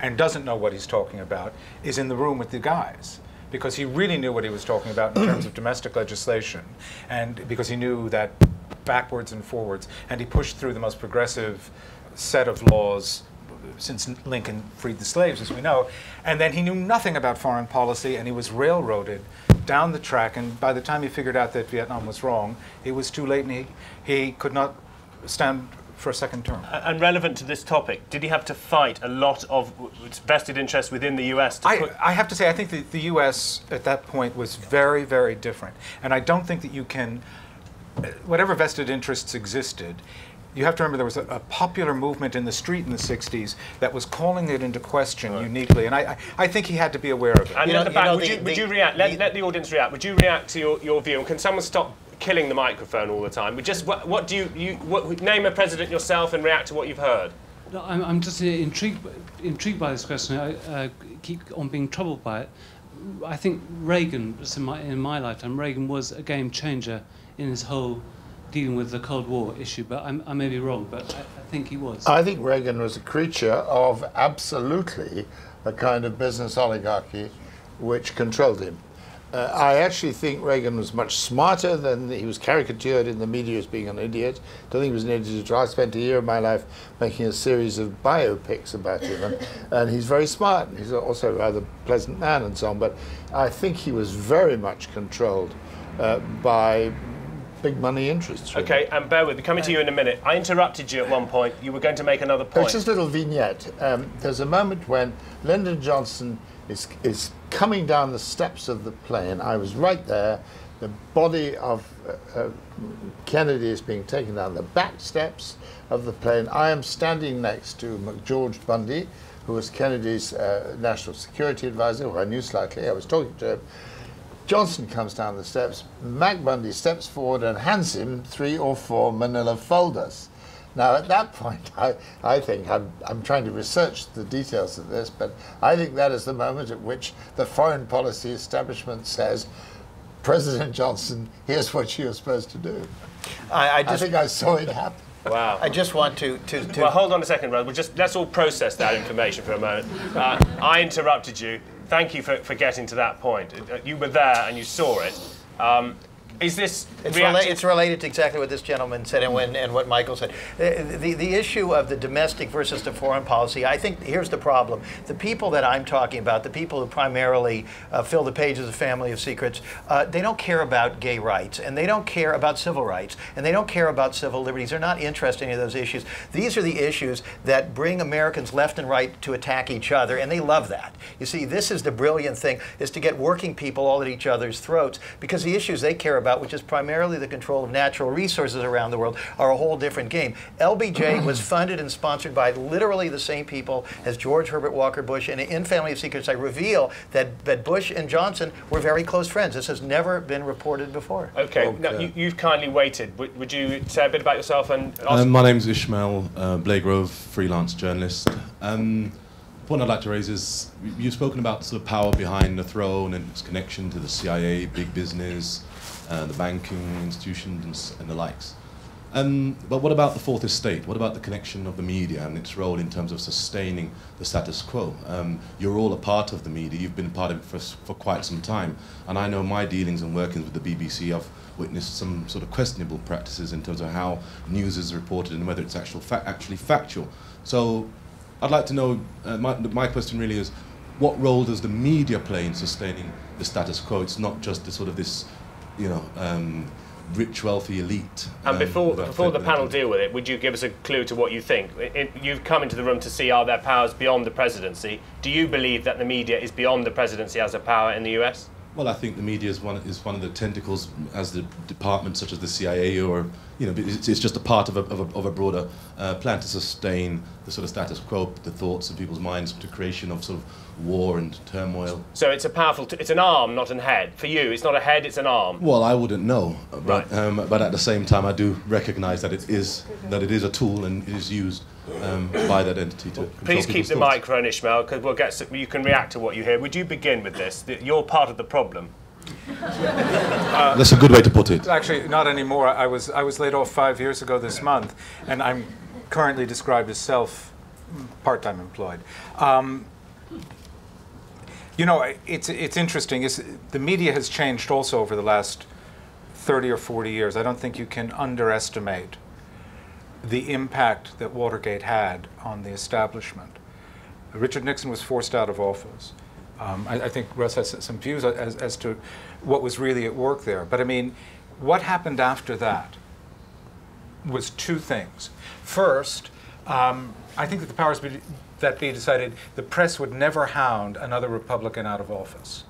B: and doesn't know what he's talking about is in the room with the guys. Because he really knew what he was talking about in terms of domestic legislation, and because he knew that backwards and forwards, and he pushed through the most progressive set of laws since Lincoln freed the slaves, as we know. And then he knew nothing about foreign policy, and he was railroaded down the track. And by the time he figured out that Vietnam was wrong, it was too late, and he, he could not stand for a second term.
A: And relevant to this topic, did he have to fight a lot of vested interests within the US to
B: I. I have to say, I think that the U.S. at that point was very, very different. And I don't think that you can, whatever vested interests existed, you have to remember there was a, a popular movement in the street in the 60s that was calling it into question uniquely. And I, I, I think he had to be aware of it.
A: And
C: You know-
A: the
C: you know,
A: would,
C: the-
A: you, would
C: the-
A: you react? Let,
C: the-
A: let the audience react. Would you react to your, your view? And can someone stop killing the microphone all the time? We just what, what do you, you what, name a president yourself and react to what you've heard?
G: No, I'm, I'm just uh, intrigued, intrigued by this question. I uh, keep on being troubled by it. I think Reagan, in my, in my lifetime, Reagan was a game changer in his whole dealing with the Cold War issue. But I'm, i may be wrong, but I, I think he was.
D: I think Reagan was a creature of absolutely a kind of business oligarchy which controlled him. Uh, I actually think Reagan was much smarter than he was caricatured in the media as being an idiot. I Don't think he was an idiot at all. I spent a year of my life making a series of biopics about him, and, and he's very smart. And he's also a rather pleasant man and so on. But I think he was very much controlled uh, by big money interests. Really.
A: Okay, and bear with me. Coming to you in a minute. I interrupted you at one point. You were going to make another point.
D: It's just a little vignette. Um, there's a moment when Lyndon Johnson is, is coming down the steps of the plane. I was right there. The body of uh, uh, Kennedy is being taken down the back steps of the plane. I am standing next to McGeorge Bundy, who was Kennedy's uh, national security advisor, who I knew slightly. I was talking to him. Johnson comes down the steps. Mac Bundy steps forward and hands him three or four manila folders. Now, at that point, I, I think I'm, I'm trying to research the details of this, but I think that is the moment at which the foreign policy establishment says, President Johnson, here's what you're supposed to do. I, I, just, I think I saw it happen.
A: Wow.
C: I just want to, to, to,
A: Well, hold on a second, Rod. We'll just, let's all process that information for a moment. Uh, I interrupted you. Thank you for, for getting to that point. Uh, you were there and you saw it. Um, is this
C: it's, rela it's, related to exactly what this gentleman said and, when, and what Michael said. The, the, the, issue of the domestic versus the foreign policy, I think here's the problem. The people that I'm talking about, the people who primarily uh, fill the pages of Family of Secrets, uh, they don't care about gay rights and they don't care about civil rights and they don't care about civil liberties. They're not interested in any of those issues. These are the issues that bring Americans left and right to attack each other and they love that. You see, this is the brilliant thing, is to get working people all at each other's throats because the issues they care about about, which is primarily the control of natural resources around the world, are a whole different game. LBJ was funded and sponsored by literally the same people as George Herbert Walker Bush. And in Family of Secrets, I reveal that, that Bush and Johnson were very close friends. This has never been reported before.
A: Okay, okay. now you, have kindly waited. Would, would, you say a bit about yourself and?
H: Um, my name's Ishmahil uh, Blagrove, freelance journalist. Um, point I'd like to raise is you've spoken about sort of power behind the throne and its connection to the CIA, big business, uh, the banking institutions and the likes. Um, but what about the fourth estate? What about the connection of the media and its role in terms of sustaining the status quo? Um, you're all a part of the media. You've been part of it for, for quite some time. And I know my dealings and workings with the BBC, I've witnessed some sort of questionable practices in terms of how news is reported and whether it's actual fa actually factual. So I'd like to know, uh, my, my question really is, what role does the media play in sustaining the status quo? It's not just the sort of this you know, um, rich, wealthy elite.
A: And um, before, before the panel deal with it, would you give us a clue to what you think? It, it, you've come into the room to see are there powers beyond the presidency. Do you believe that the media is beyond the presidency as a power in the US?
H: Well, I think the media is one is one of the tentacles as the departments such as the CIA or you know it's, it's just a part of a, of a, of a broader uh, plan to sustain the sort of status quo, the thoughts in people's minds, to creation of sort of war and turmoil.
A: So it's a powerful, t- it's an arm, not a head. For you, it's not a head, it's an arm.
H: Well, I wouldn't know, but
A: right.
H: um, but at the same time, I do recognise that it is that it is a tool and it is used um, by that entity to.
A: Please keep the
H: thoughts.
A: microphone, Ishmahil, because we'll get some, you can react to what you hear. Would you begin with this? You're part of the problem.
H: Uh, That's a good way to put it.
B: Actually, not anymore. I was I was laid off five years ago this month, and I'm currently described as self part-time employed. Um, you know, it's, it's interesting. It's, the media has changed also over the last 30 or 40 years. I don't think you can underestimate the impact that Watergate had on the establishment. Richard Nixon was forced out of office. Um, I, I, think Russ has some views as, as to what was really at work there. But I mean, what happened after that was two things. First, um, I think that the powers that be decided the press would never hound another Republican out of office.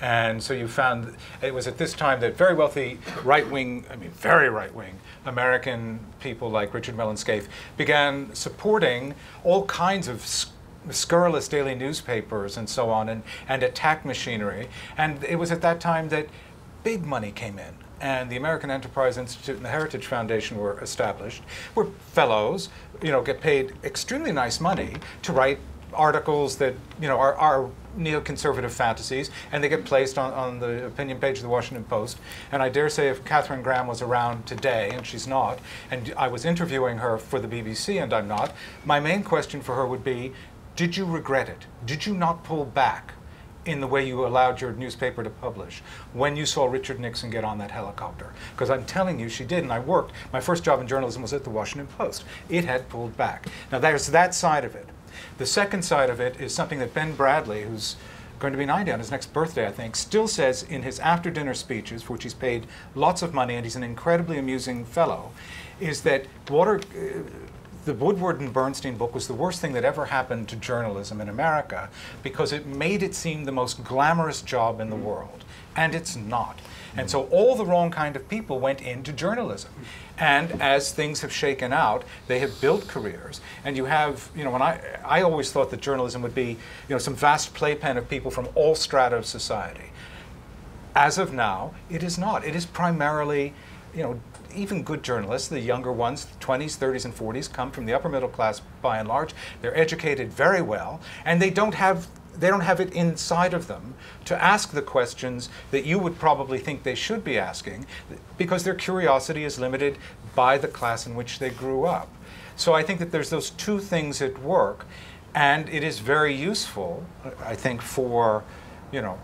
B: And so you found it was at this time that very wealthy right wing, I mean, very right wing American people like Richard Mellon Scaife began supporting all kinds of scurrilous daily newspapers and so on and, and attack machinery. And it was at that time that big money came in and the American Enterprise Institute and the Heritage Foundation were established, where fellows, you know, get paid extremely nice money to write articles that you know are, are neoconservative fantasies, and they get placed on, on the opinion page of the Washington Post. And I dare say, if Katharine Graham was around today, and she's not, and I was interviewing her for the BBC, and I'm not, my main question for her would be, did you regret it? Did you not pull back? in the way you allowed your newspaper to publish when you saw Richard Nixon get on that helicopter. Because I'm telling you, she did, and I worked. My first job in journalism was at the Washington Post. It had pulled back. Now, there's that side of it. The second side of it is something that Ben Bradlee, who's going to be 90 on his next birthday, I think, still says in his after dinner speeches, for which he's paid lots of money and he's an incredibly amusing fellow, is that water. Uh, The Woodward and Bernstein book was the worst thing that ever happened to journalism in America because it made it seem the most glamorous job in the mm-hmm. world. And it's not. And so all the wrong kind of people went into journalism. And as things have shaken out, they have built careers. And you have, you know, when I, I always thought that journalism would be, you know, some vast playpen of people from all strata of society. As of now, it is not. It is primarily, you know, even good journalists, the younger ones, 20s, 30s, and 40s, come from the upper middle class by and large. They're educated very well, and they don't have they don't have it inside of them to ask the questions that you would probably think they should be asking because their curiosity is limited by the class in which they grew up. So I think that there's those two things at work, and it is very useful, I think, for you know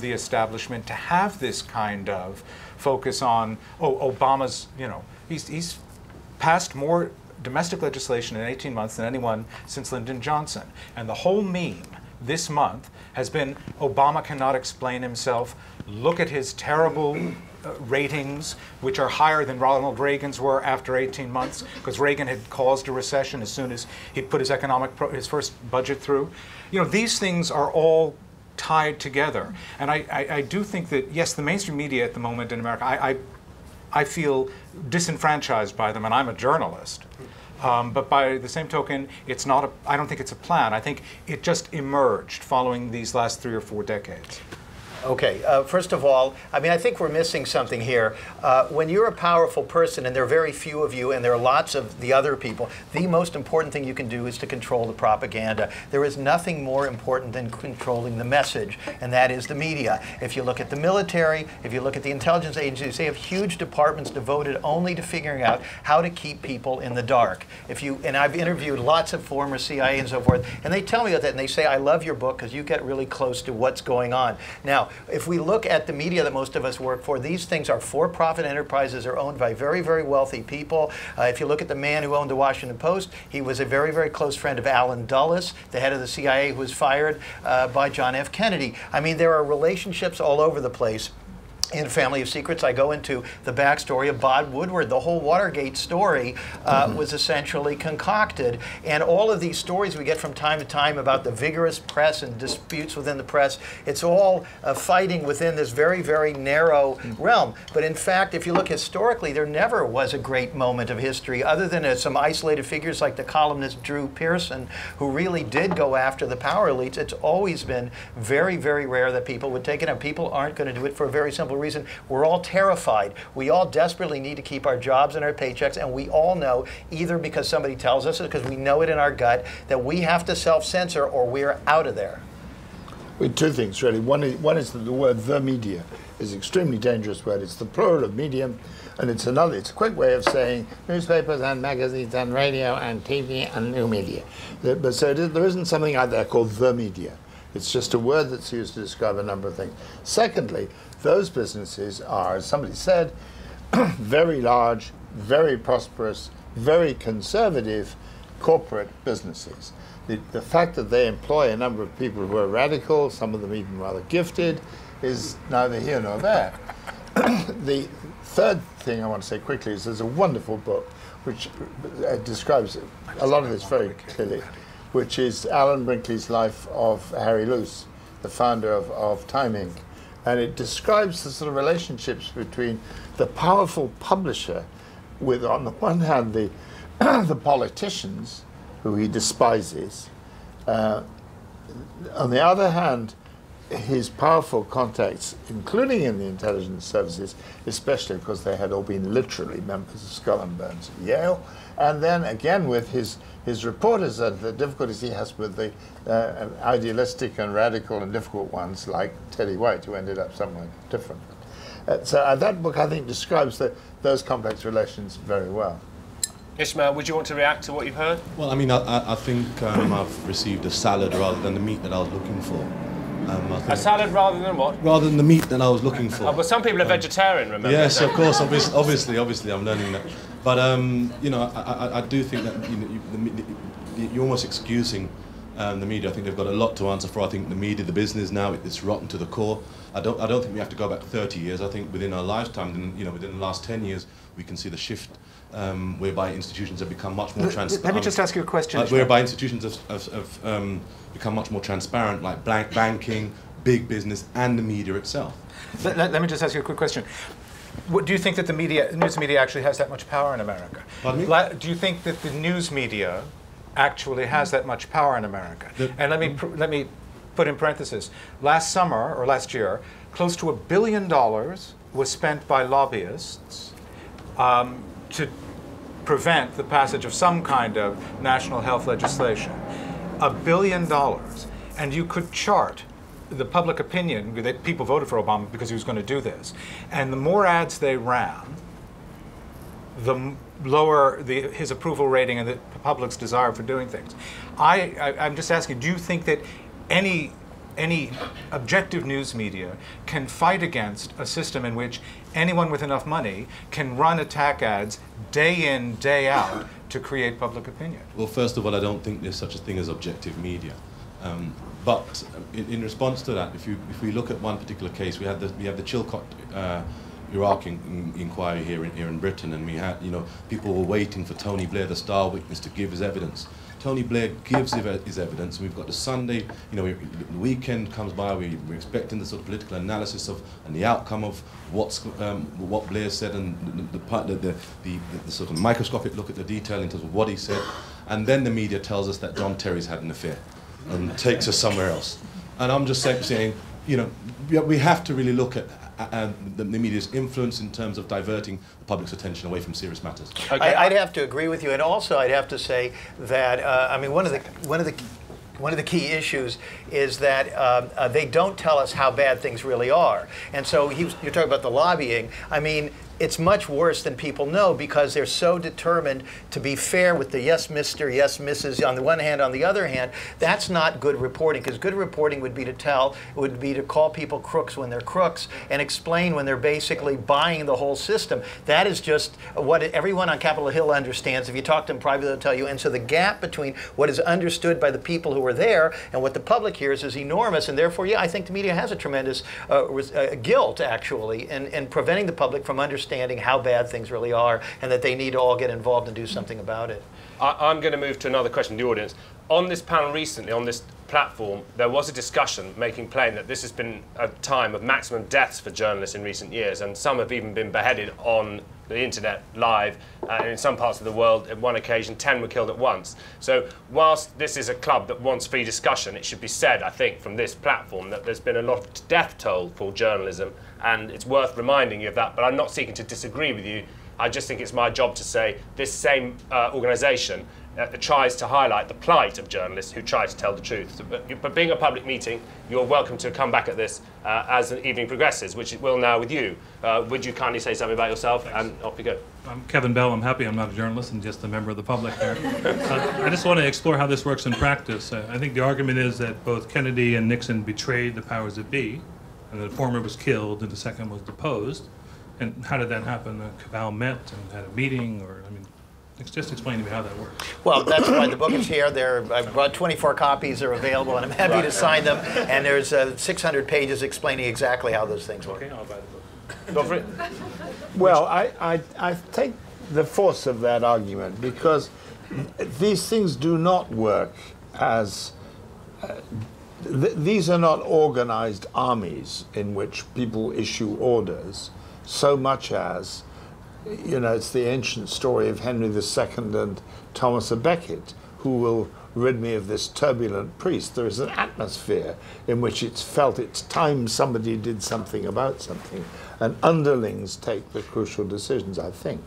B: the establishment to have this kind of focus on oh Obama's you know he's he's passed more domestic legislation in 18 months than anyone since Lyndon Johnson, and the whole meme this month has been Obama cannot explain himself. Look at his terrible uh, ratings, which are higher than Ronald Reagan's were after 18 months, because Reagan had caused a recession as soon as he put his economic his first budget through. You know, these things are all tied together, and I, I, I do think that yes, the mainstream media at the moment in America, I, I, I feel disenfranchised by them, and I'm a journalist. Um, but by the same token, it's not a, I don't think it's a plan. I think it just emerged following these last three or four decades.
C: Okay, uh, first of all, I mean, I think we're missing something here. Uh, when you're a powerful person, and there are very few of you, and there are lots of the other people, the most important thing you can do is to control the propaganda. There is nothing more important than controlling the message, and that is the media. If you look at the military, if you look at the intelligence agencies, they have huge departments devoted only to figuring out how to keep people in the dark. If you and I've interviewed lots of former CIA and so forth, and they tell me that, and they say, "I love your book because you get really close to what's going on." Now, if we look at the media that most of us work for, these things are for-profit enterprises. They're owned by very, very wealthy people. Uh, if you look at the man who owned the Washington Post, he was a very, very close friend of Allen Dulles, the head of the CIA, who was fired uh, by John F. Kennedy. I mean, there are relationships all over the place in Family of Secrets, I go into the backstory of Bob Woodward. The whole Watergate story uh, mm-hmm. was essentially concocted. And all of these stories we get from time to time about the vigorous press and disputes within the press, it's all uh, fighting within this very, very narrow mm-hmm. realm. But in fact, if you look historically, there never was a great moment of history other than uh, some isolated figures like the columnist Drew Pearson, who really did go after the power elites. It's always been very, very rare that people would take it up. People aren't going to do it for a very simple simple reason we're all terrified. We all desperately need to keep our jobs and our paychecks, and we all know, either because somebody tells us, or because we know it in our gut, that we have to self censor or we're out of there.
D: Well, two things, really. One is, one is that the word the media is an extremely dangerous word. It's the plural of medium, and it's another, it's a quick way of saying newspapers and magazines and radio and TV and new media. But so there isn't something out there called the media. It's just a word that's used to describe a number of things. Secondly, those businesses are, as somebody said, very large, very prosperous, very conservative corporate businesses. The, the fact that they employ a number of people who are radical, some of them even rather gifted, is neither here nor there. the third thing I want to say quickly is there's a wonderful book which uh, describes a lot of this very clearly, which is Alan Brinkley's life of Harry Luce, the founder of, of Time Inc and it describes the sort of relationships between the powerful publisher, with on the one hand the the politicians who he despises, uh, on the other hand his powerful contacts, including in the intelligence services, especially because they had all been literally members of Skull and Bones at Yale, and then again with his his reporters and the difficulties he has with the uh, idealistic and radical and difficult ones like Teddy White, who ended up somewhere different. Uh, so uh, that book, I think, describes the, those complex relations very well.
A: Ishmahil, would you want to react to what you've heard?
H: Well, I mean, I, I- I think um, I've received a salad rather than the meat that I was looking for. Um, I
A: A
H: think-
A: salad rather than what?
H: rather than the meat that I was looking for.
A: Oh, well, some people are vegetarian, remember?
H: Yes, of course, obviously, obviously, obviously, I'm learning that. But um, you know, I, I, I do think that you, know, you the, you're almost excusing um, the media. I think they've got a lot to answer for. I think the media, the business now, it's rotten to the core. I don't, I don't think we have to go back 30 years. I think within our lifetime, you know, within the last 10 years, we can see the shift um, whereby institutions have become much more transparent.
B: let me just ask you a question,
H: Uh, whereby institutions have, have, have um, become much more transparent, like blank banking, big business, and the media itself.
B: Let, let- let me just ask you a quick question. What, do you think that the media, news media actually has that much power in America?
H: Pardon me?
B: La- do you think that the news media actually has that much power in America?
H: The-
B: and let me, pr- let me put in parentheses. Last summer, or last year, close to a billion dollars was spent by lobbyists um, to prevent the passage of some kind of national health legislation. A billion dollars. And you could chart the public opinion that people voted for Obama because he was going to do this. And the more ads they ran, the lower the, his approval rating and the public's desire for doing things. I, I, I'm just asking, do you think that any any objective news media can fight against a system in which anyone with enough money can run attack ads day in, day out to create public opinion?
H: Well, first of all, I don't think there's such a thing as objective media. Um, but in, in response to that, if, you, if we look at one particular case, we had the, we have the Chilcot uh, Iraq in, in, inquiry here in, here in Britain, and we had, you know, people were waiting for Tony Blair, the star witness, to give his evidence. Tony Blair gives his evidence, and we've got the Sunday, you know, we, the weekend comes by, we, we're expecting the sort of political analysis of and the outcome of what's um, what Blair said and the, the, the, the, the sort of microscopic look at the detail in terms of what he said, and then the media tells us that John Terry's had an affair and takes us somewhere else. And I'm just saying, you know, we- we have to really look at the, the media's influence in terms of diverting the public's attention away from serious matters.
A: Okay.
C: I, I'd have to agree with you, and also I'd have to say that uh, I mean one of the one of the one of the key issues is that um, uh, they don't tell us how bad things really are. And so he was, you're talking about the lobbying. I mean, it's much worse than people know because they're so determined to be fair with the yes, Mister, yes, Mrs. on the one hand. On the other hand, that's not good reporting because good reporting would be to tell, would be to call people crooks when they're crooks and explain when they're basically buying the whole system. That is just what everyone on Capitol Hill understands. If you talk to them privately, they'll tell you. And so the gap between what is understood by the people who are there and what the public hears is enormous. And therefore, yeah, I think the media has a tremendous uh, uh, guilt, actually, in, in preventing the public from understanding how bad things really are and that they need to all get involved and do something about it.
A: I, I'm going to move to another question from the audience. On this panel recently, on this platform, there was a discussion making plain that this has been a time of maximum deaths for journalists in recent years, and some have even been beheaded on the internet live. Uh, and in some parts of the world, at one occasion, 10 were killed at once. So, whilst this is a club that wants free discussion, it should be said, I think, from this platform that there's been a lot of death toll for journalism, and it's worth reminding you of that. But I'm not seeking to disagree with you. I just think it's my job to say this same uh, organisation uh, tries to highlight the plight of journalists who try to tell the truth. So, but, but being a public meeting, you're welcome to come back at this uh, as the evening progresses, which it will now with you. Uh, would you kindly say something about yourself? And off you go.
I: I'm Kevin Bell. I'm happy I'm not a journalist and just a member of the public here. Uh, I just want to explore how this works in practice. Uh, I think the argument is that both Kennedy and Nixon betrayed the powers that be, and the former was killed and the second was deposed. And how did that happen? The cabal met and had a meeting, or I mean, just explain to me how that works.
C: Well, that's why the book is here. There, I brought 24 copies. They're available, and I'm happy to sign them. And there's uh, 600 pages explaining exactly how those things work.
I: Okay, I'll buy the book.
A: Go for it.
D: Well, I, I, I take the force of that argument because these things do not work as. Uh, th- these are not organized armies in which people issue orders so much as, you know, it's the ancient story of Henry II and Thomas à Becket, who will rid me of this turbulent priest. There is an atmosphere in which it's felt it's time somebody did something about something, and underlings take the crucial decisions, I think.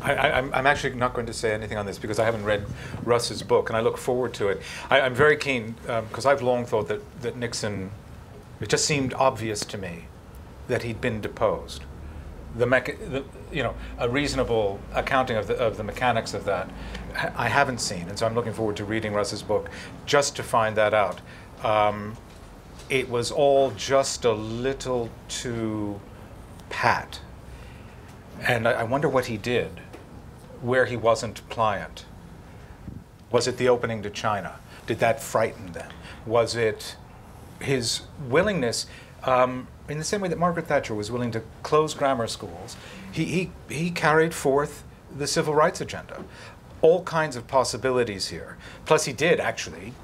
B: I, am actually not going to say anything on this because I haven't read Russ's book, and I look forward to it. I, am very keen because um, I've long thought that, that Nixon. It just seemed obvious to me that he'd been deposed. The, mecha- the you know a reasonable accounting of the of the mechanics of that I haven't seen, and so I'm looking forward to reading Russ's book just to find that out. Um, it was all just a little too pat, and I, I wonder what he did where he wasn't pliant? Was it the opening to China? Did that frighten them? Was it his willingness, um, in the same way that Margaret Thatcher was willing to close grammar schools, he, he, he carried forth the civil rights agenda. All kinds of possibilities here. Plus, he did actually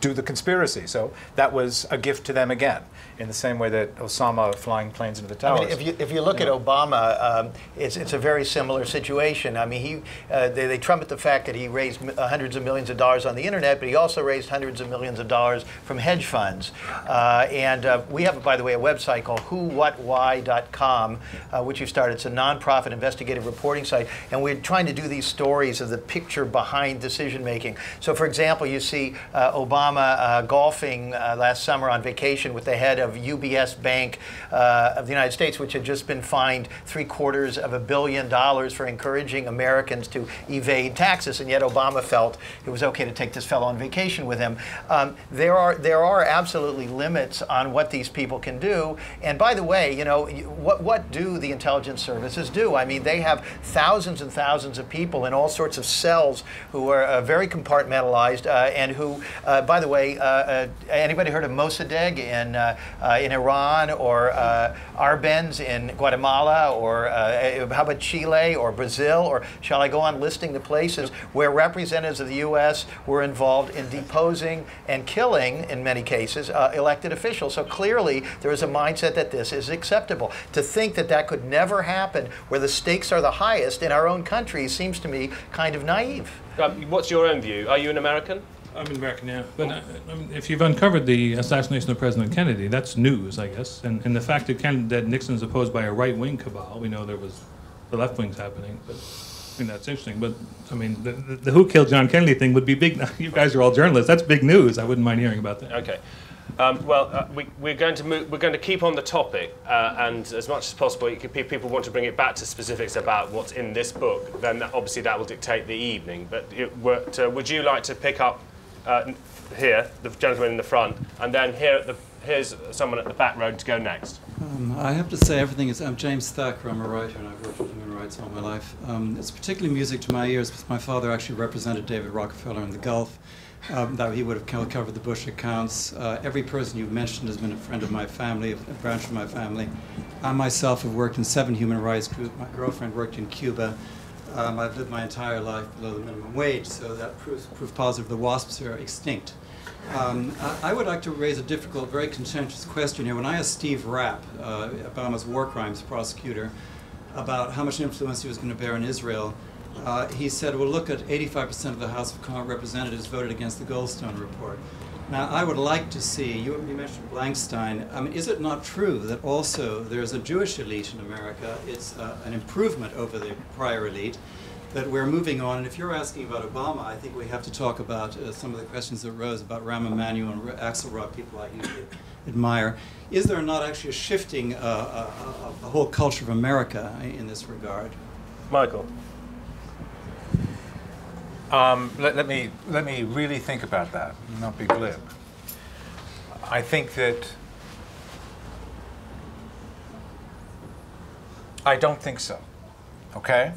B: do the conspiracy. So that was a gift to them again in the same way that Osama flying planes into the towers.
C: I mean, if you if you look at Obama, um, it's it's a very similar situation. I mean, he uh, they, they trumpet the fact that he raised uh, hundreds of millions of dollars on the internet, but he also raised hundreds of millions of dollars from hedge funds. Uh, and uh, we have, by the way, a website called WhoWhatWhy.com, uh, which you started. It's a nonprofit investigative reporting site, and we're trying to do these stories of the picture behind decision making. So, for example, you see uh, Obama golfing last summer on vacation with the head of UBS Bank uh, of the United States, which had just been fined three quarters of a billion dollars for encouraging Americans to evade taxes, and yet Obama felt it was okay to take this fellow on vacation with him. Um, there are there are absolutely limits on what these people can do. And by the way, you know what what do the intelligence services do? I mean, they have thousands and thousands of people in all sorts of cells who are uh, very compartmentalized uh, and who, uh, by the way, uh, uh, anybody heard of Mossadegh in uh, in Iran or uh, Arbenz in Guatemala or uh, how about Chile or Brazil or shall I go on listing the places where representatives of the U.S. were involved in deposing and killing, in many cases, uh, elected officials. So clearly there is a mindset that this is acceptable. To think that that could never happen where the stakes are the highest in our own country seems to me kind of naive.
A: Um, what's your own view? Are you an American?
I: I'm an American, yeah. But uh, mean, if you've uncovered the assassination of President Kennedy, that's news, I guess. And, and the fact that, Ken, that Nixon is opposed by a right wing cabal, we know there was the left wing's happening, but I think that's interesting. But I mean, the, the, the, who killed John Kennedy thing would be big. You guys are all journalists. That's big news. I wouldn't mind hearing about that.
A: Okay. Um, well, uh, we, are going to move, we're going to keep on the topic, uh, and as much as possible, if people want to bring it back to specifics about what's in this book, then that, obviously that will dictate the evening. But it, uh, would you like to pick up uh, here, the gentleman in the front, and then here at the here's someone at the back row to go next.
J: Um, I have to say everything is. I'm James Thacker. I'm a writer, and I've worked with human rights all my life. Um, it's particularly music to my ears because my father actually represented David Rockefeller in the Gulf. Um, that he would have covered the Bush accounts. Uh, every person you've mentioned has been a friend of my family, a branch of my family. I myself have worked in seven human rights groups. My girlfriend worked in Cuba. Um, I've lived my entire life below the minimum wage, so that proves proof positive the WASPs are extinct. Um, I, would like to raise a difficult, very contentious question here. When I asked Steve Rapp, uh, Obama's war crimes prosecutor, about how much influence he was going to bear in Israel, uh, he said, well, look at 85% of the House of Representatives voted against the Goldstone report. Now, I would like to see, you, you mentioned Blankstein, I mean, is it not true that also there's a Jewish elite in America? It's uh, an improvement over the prior elite that we're moving on. And if you're asking about Obama, I think we have to talk about uh, some of the questions that rose about Rahm Emanuel and Axelrod, people I admire. Is there not actually a shifting uh, uh, of the whole culture of America in this regard?
A: Michael.
B: Um, let, let, me, let me really think about that, not be glib. I think that I don't think so. Okay?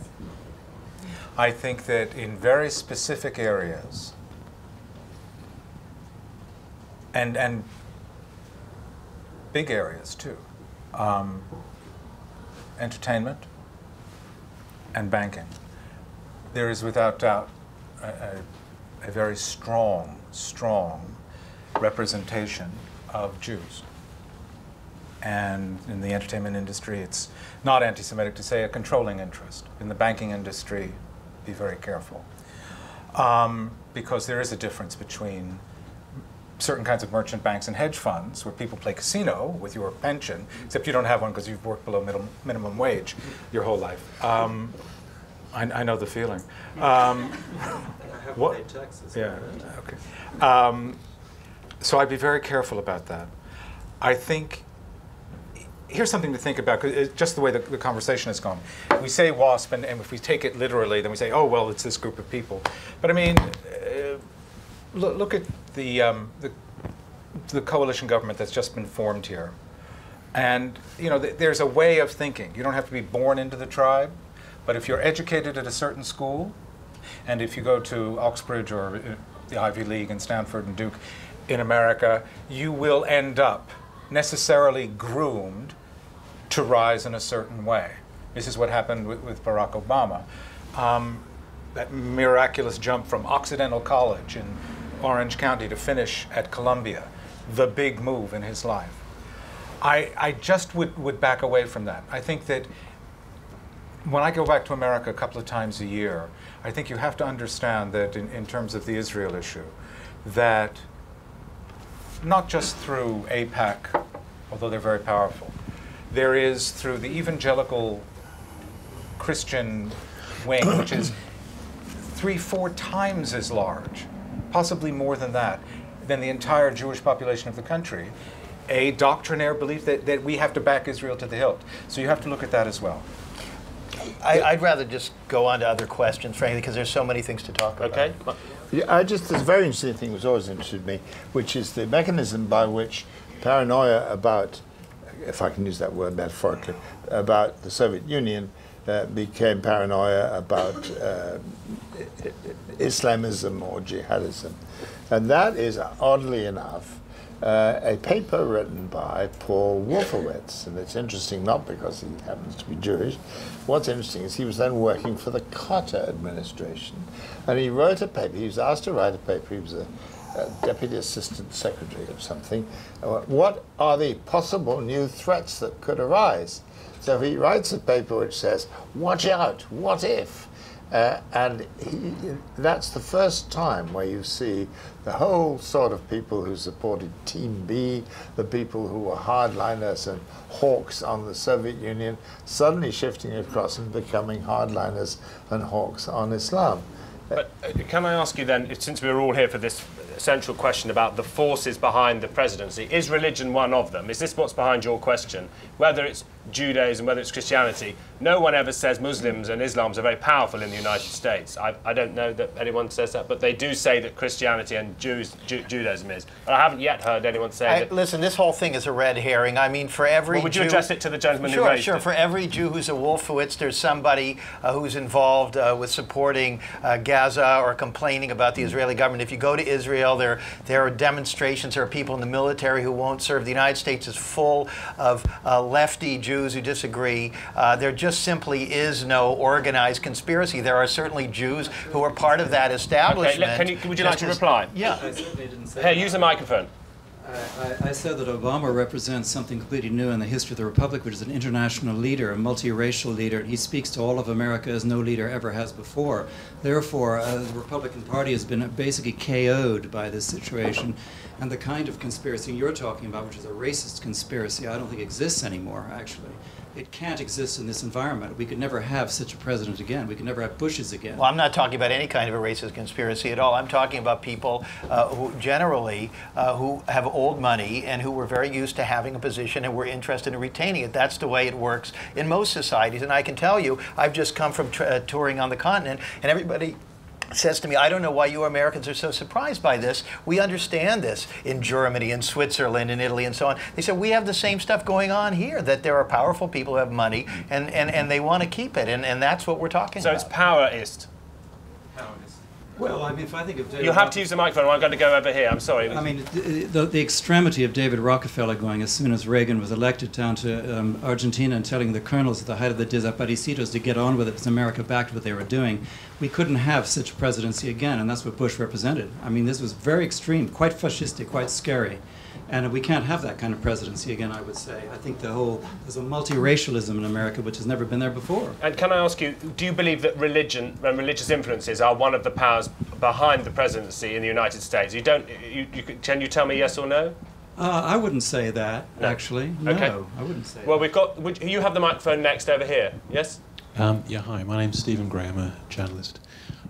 B: I think that in very specific areas, and, and big areas too, um, entertainment and banking, there is without doubt a, a, very strong, strong representation of Jews. And in the entertainment industry, it's not anti Semitic to say a controlling interest. In the banking industry, be very careful. um, because there is a difference between certain kinds of merchant banks and hedge funds where people play casino with your pension, except you don't have one because you've worked below minimum, minimum wage your whole life. Um, I, I know the feeling. Um, what?
J: taxes.
B: Yeah, okay. Um, so I'd be very careful about that. I think here's something to think about, 'cause just the way the, the conversation has gone. We say WASP, and, and if we take it literally, then we say, oh, well, it's this group of people. But I mean, uh, look, look at the, um, the, the coalition government that's just been formed here. And, you know, th- there's a way of thinking. You don't have to be born into the tribe, but if you're educated at a certain school, and if you go to Oxbridge or uh, the Ivy League and Stanford and Duke in America, you will end up necessarily groomed to rise in a certain way. This is what happened with, with Barack Obama. Um, that miraculous jump from Occidental College in Orange County to finish at Columbia, the big move in his life. I, I just would, would back away from that. I think that when I go back to America a couple of times a year, I think you have to understand that in, in terms of the Israel issue, that not just through AIPAC, although they're very powerful, there is through the evangelical Christian wing, which is three, four times as large, possibly more than that, than the entire Jewish population of the country, a doctrinaire belief that, that we have to back Israel to the hilt. So you have to look at that as well.
C: I, I'd rather just go on to other questions, frankly, because there's so many things to talk about.
A: Okay.
D: Yeah, I just there's a very interesting thing which always interested me, which is the mechanism by which paranoia about, if I can use that word metaphorically, about the Soviet Union uh, became paranoia about uh, I- I- Islamism or jihadism, and that is oddly enough. Uh, a paper written by Paul Wolfowitz, and it's interesting not because he happens to be Jewish. What's interesting is he was then working for the Carter administration, and he wrote a paper. He was asked to write a paper. He was a, a deputy assistant secretary of something. What are the possible new threats that could arise? So he writes a paper which says, "Watch out! What if?" Uh, and he, that's the first time where you see the whole sort of people who supported Team B, the people who were hardliners and hawks on the Soviet Union, suddenly shifting across and becoming hardliners and hawks on Islam.
A: But uh, can I ask you then, since we're all here for this central question about the forces behind the presidency, is religion one of them? Is this what's behind your question? Whether it's Judaism, whether it's Christianity, no one ever says Muslims and Islams are very powerful in the United States. I, I don't know that anyone says that, but they do say that Christianity and Jews, Ju- Judaism is. But I haven't yet heard anyone say
C: I,
A: that.
C: listen, this whole thing is a red herring. I mean, for every
A: Well, would you
C: Jew,
A: address it to the gentleman who
C: sure,
A: raised
C: sure.
A: it?
C: For every Jew who's a Wolfowitz, there's somebody uh, who's involved uh, with supporting uh, Gaza or complaining about the Israeli government. If you go to Israel, there there are demonstrations. There are people in the military who won't serve. The United States is full of uh, lefty Jews who disagree. Uh, there just simply is no organized conspiracy. There are certainly Jews who are part of that establishment.
A: let- can you, would you like
C: just
A: to
C: as-
A: reply?
C: Yeah.
J: I certainly didn't say
A: Here,
J: that.
A: use the microphone.
J: I, I said that Obama represents something completely new in the history of the Republic, which is an international leader, a multiracial leader. and He speaks to all of America as no leader ever has before. Therefore, uh, the Republican Party has been basically KO'd by this situation. And the kind of conspiracy you're talking about, which is a racist conspiracy, I don't think exists anymore, actually. It can't exist in this environment. We could never have such a president again. We could never have Bushes again.
C: Well, I'm not talking about any kind of a racist conspiracy at all. I'm talking about people uh, who generally uh, who have old money and who were very used to having a position and were interested in retaining it. That's the way it works in most societies. And I can tell you, I've just come from touring on the continent, and everybody says to me, I don't know why you Americans are so surprised by this. We understand this in Germany, in Switzerland, in Italy, and so on. They said, we have the same stuff going on here, that there are powerful people who have money and, and, and they want to keep it. And, and that's what we're talking
A: So
C: about.
A: So it's powerist.
J: Well, I mean, if I think of David
A: You'll have to use the microphone. I'm going to go over here. I'm sorry.
J: I mean, the, the, the extremity of David Rockefeller going as soon as Reagan was elected down to um, Argentina and telling the colonels at the height of the desaparecidos to get on with it because America backed what they were doing. We couldn't have such a presidency again, and that's what Bush represented. I mean, this was very extreme, quite fascistic, quite scary. And we can't have that kind of presidency again, I would say. I think the whole, there's a multiracialism in America which has never been there before.
A: And can I ask you, do you believe that religion and religious influences are one of the powers behind the presidency in the United States? You don't. You, you, can you tell me yes or no?
J: Uh, I wouldn't say that,
A: No.
J: actually. No,
A: Okay.
J: I wouldn't say
A: Well,
J: that.
A: we've got. Would, you have the microphone next over here. Yes.
K: Um, yeah, hi. My name's Stephen Graham, a journalist.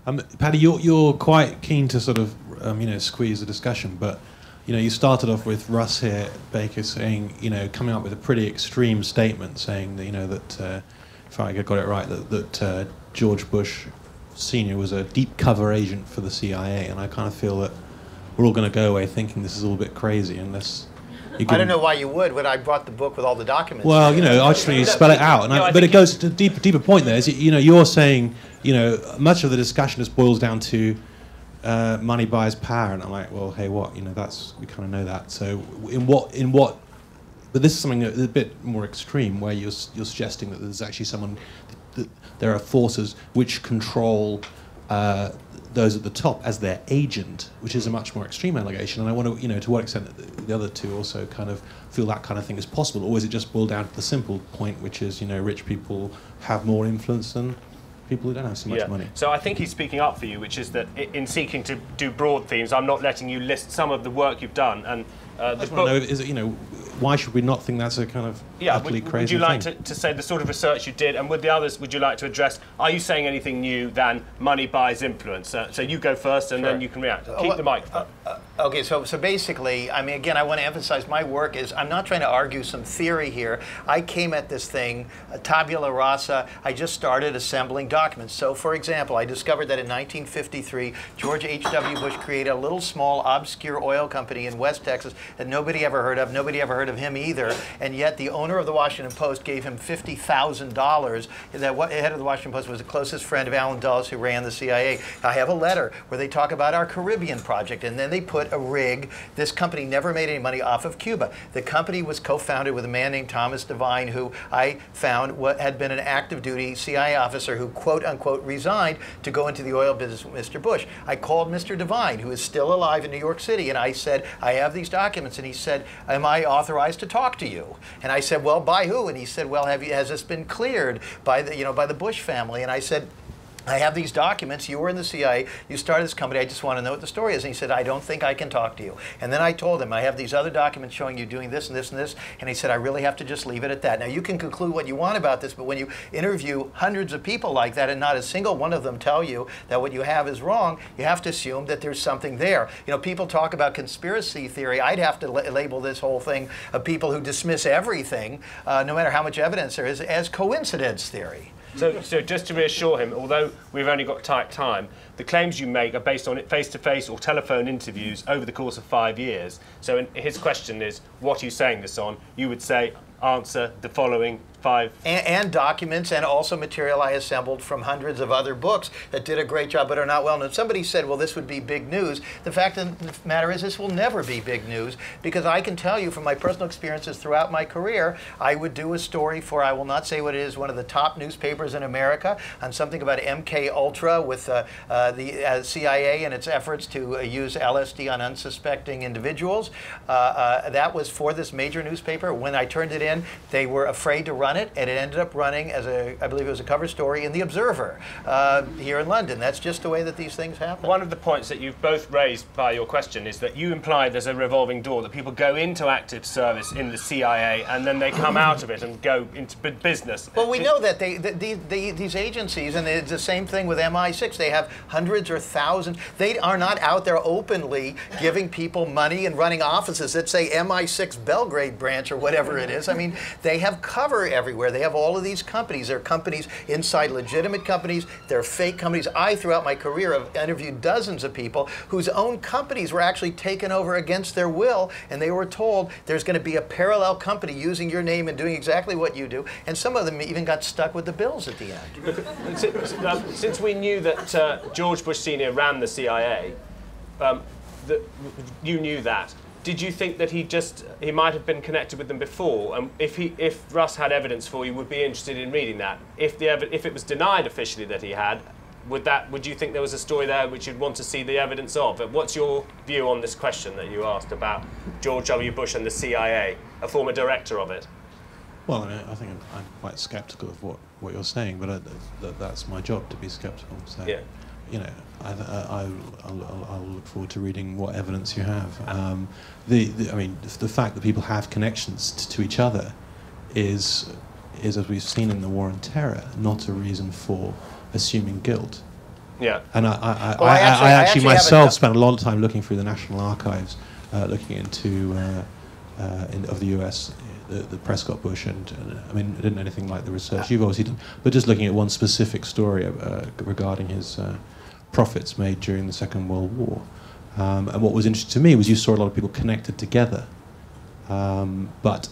K: Um, Paddy, you're, you're quite keen to sort of, um, you know, squeeze the discussion, but you know, you started off with Russ here, Baker, saying, you know, coming up with a pretty extreme statement, saying that, you know, that uh, if I got it right, that, that uh, George Bush Senior was a deep cover agent for the CIA, and I kind of feel that we're all going to go away thinking this is all a bit crazy unless. you
C: I don't know why you would when I brought the book with all the documents.
K: well, you know, I just want you to spell it out, and
A: No,
K: I,
A: I
K: but
A: think
K: it goes to a deeper, deeper point. There is, you know, you're saying, you know, much of the discussion just boils down to uh, money buys power, and I'm like, well, hey, what? You know, that's we kind of know that. So, in what, in what? But this is something a bit more extreme, where you're you're suggesting that there's actually someone, that there are forces which control. Uh, those at the top as their agent, which is a much more extreme allegation, and I want to, you know, to what extent the, the other two also kind of feel that kind of thing is possible, or is it just boil down to the simple point, which is, you know, rich people have more influence than people who don't have so much money?
A: So I think he's speaking up for you, which is that in seeking to do broad themes, I'm not letting you list some of the work you've done. And uh,
K: I
A: the
K: just want to know, is it, you know, why should we not think that's a kind of
A: yeah,
K: utterly
A: would,
K: crazy
A: would you like to, to say the sort of research you did, and with the others, would you like to address? Are you saying anything new than money buys influence? Uh, so you go first, and then you can react.
C: Uh,
A: Keep
C: what-
A: the microphone.
C: Okay, so so basically, I mean, again, I want to emphasize my work is I'm not trying to argue some theory here. I came at this thing uh, tabula rasa. I just started assembling documents. So, for example, I discovered that in 1953, George H.W. Bush created a little small obscure oil company in West Texas that nobody ever heard of. Nobody ever heard of him either. And yet, the owner of the Washington Post gave him fifty thousand dollars. That wa- head of the Washington Post was the closest friend of Allen Dulles, who ran the CIA. I have a letter where they talk about our Caribbean project, and then they put a rig. This company never made any money off of Cuba. The company was co-founded with a man named Thomas Devine, who I found what had been an active duty CIA officer who quote unquote resigned to go into the oil business with Mr. Bush. I called Mr. Devine, who is still alive in New York City, and I said, I have these documents, and he said, Am I authorized to talk to you? And I said, Well, by who? And he said, Well, have you, has this been cleared by the you know by the Bush family? And I said. I have these documents. You were in the CIA. You started this company. I just want to know what the story is. And he said, I don't think I can talk to you. And then I told him, I have these other documents showing you doing this and this and this. And he said, I really have to just leave it at that. Now, you can conclude what you want about this, but when you interview hundreds of people like that and not a single one of them tell you that what you have is wrong, you have to assume that there's something there. You know, people talk about conspiracy theory. I'd have to la- label this whole thing of people who dismiss everything, uh, no matter how much evidence there is, as coincidence theory.
A: So, so just to reassure him, although we've only got tight time, the claims you make are based on face-to-face or telephone interviews over the course of five years. So his question is, what are you saying this on? You would say, answer the following five.
C: and, and documents and also material I assembled from hundreds of other books that did a great job but are not well known. Somebody said, well, this would be big news. The fact of the matter is, this will never be big news because I can tell you from my personal experiences throughout my career, I would do a story for, I will not say what it is, one of the top newspapers in America on something about MK Ultra with uh, uh, the uh, CIA and its efforts to uh, use LSD on unsuspecting individuals. Uh, uh, that was for this major newspaper. When I turned it in, they were afraid to run it, and it ended up running as a, I believe it was a cover story in The Observer uh, here in London. That's just the way that these things happen.
A: One of the points that you've both raised by your question is that you imply there's a revolving door, that people go into active service in the CIA and then they come out of it and go into business.
C: Well, we know that they, that these, they, these agencies, and it's the same thing with MI6, they have hundreds or thousands. They are not out there openly giving people money and running offices that say MI6 Belgrade branch or whatever it is. I mean, they have cover everywhere. They have all of these companies. They're companies inside legitimate companies. They're fake companies. I, throughout my career, have interviewed dozens of people whose own companies were actually taken over against their will, and they were told there's going to be a parallel company using your name and doing exactly what you do. And some of them even got stuck with the bills at the end.
A: Since, um, since we knew that uh, George Bush Sr. ran the CIA, um, that you knew that. Did you think that he just he might have been connected with them before? And if he if Russ had evidence for you, would be interested in reading that. If the if it was denied officially that he had, would that would you think there was a story there which you'd want to see the evidence of? What's your view on this question that you asked about George W. Bush and the CIA, a former director of it?
K: Well, I, mean, I think I'm, I'm quite sceptical of what, what you're saying, but I, that, that's my job to be sceptical. So,
A: Yeah.
K: you know, I, I, I'll, I'll, look forward to reading what evidence you have. Um, the, the, I mean, the fact that people have connections to, to each other is, is, as we've seen in the war on terror, not a reason for assuming guilt.
A: Yeah.
K: And I, I,
C: Well,
K: I,
C: I actually-
K: I
C: I
K: actually myself spent a lot of time looking through the National Archives, uh, looking into uh, uh, in, of the U.S. The, the Prescott Bush, and, and I mean, I didn't know anything like the research you've obviously done, but just looking at one specific story uh, regarding his uh, profits made during the Second World War. Um, and what was interesting to me was you saw a lot of people connected together. Um, but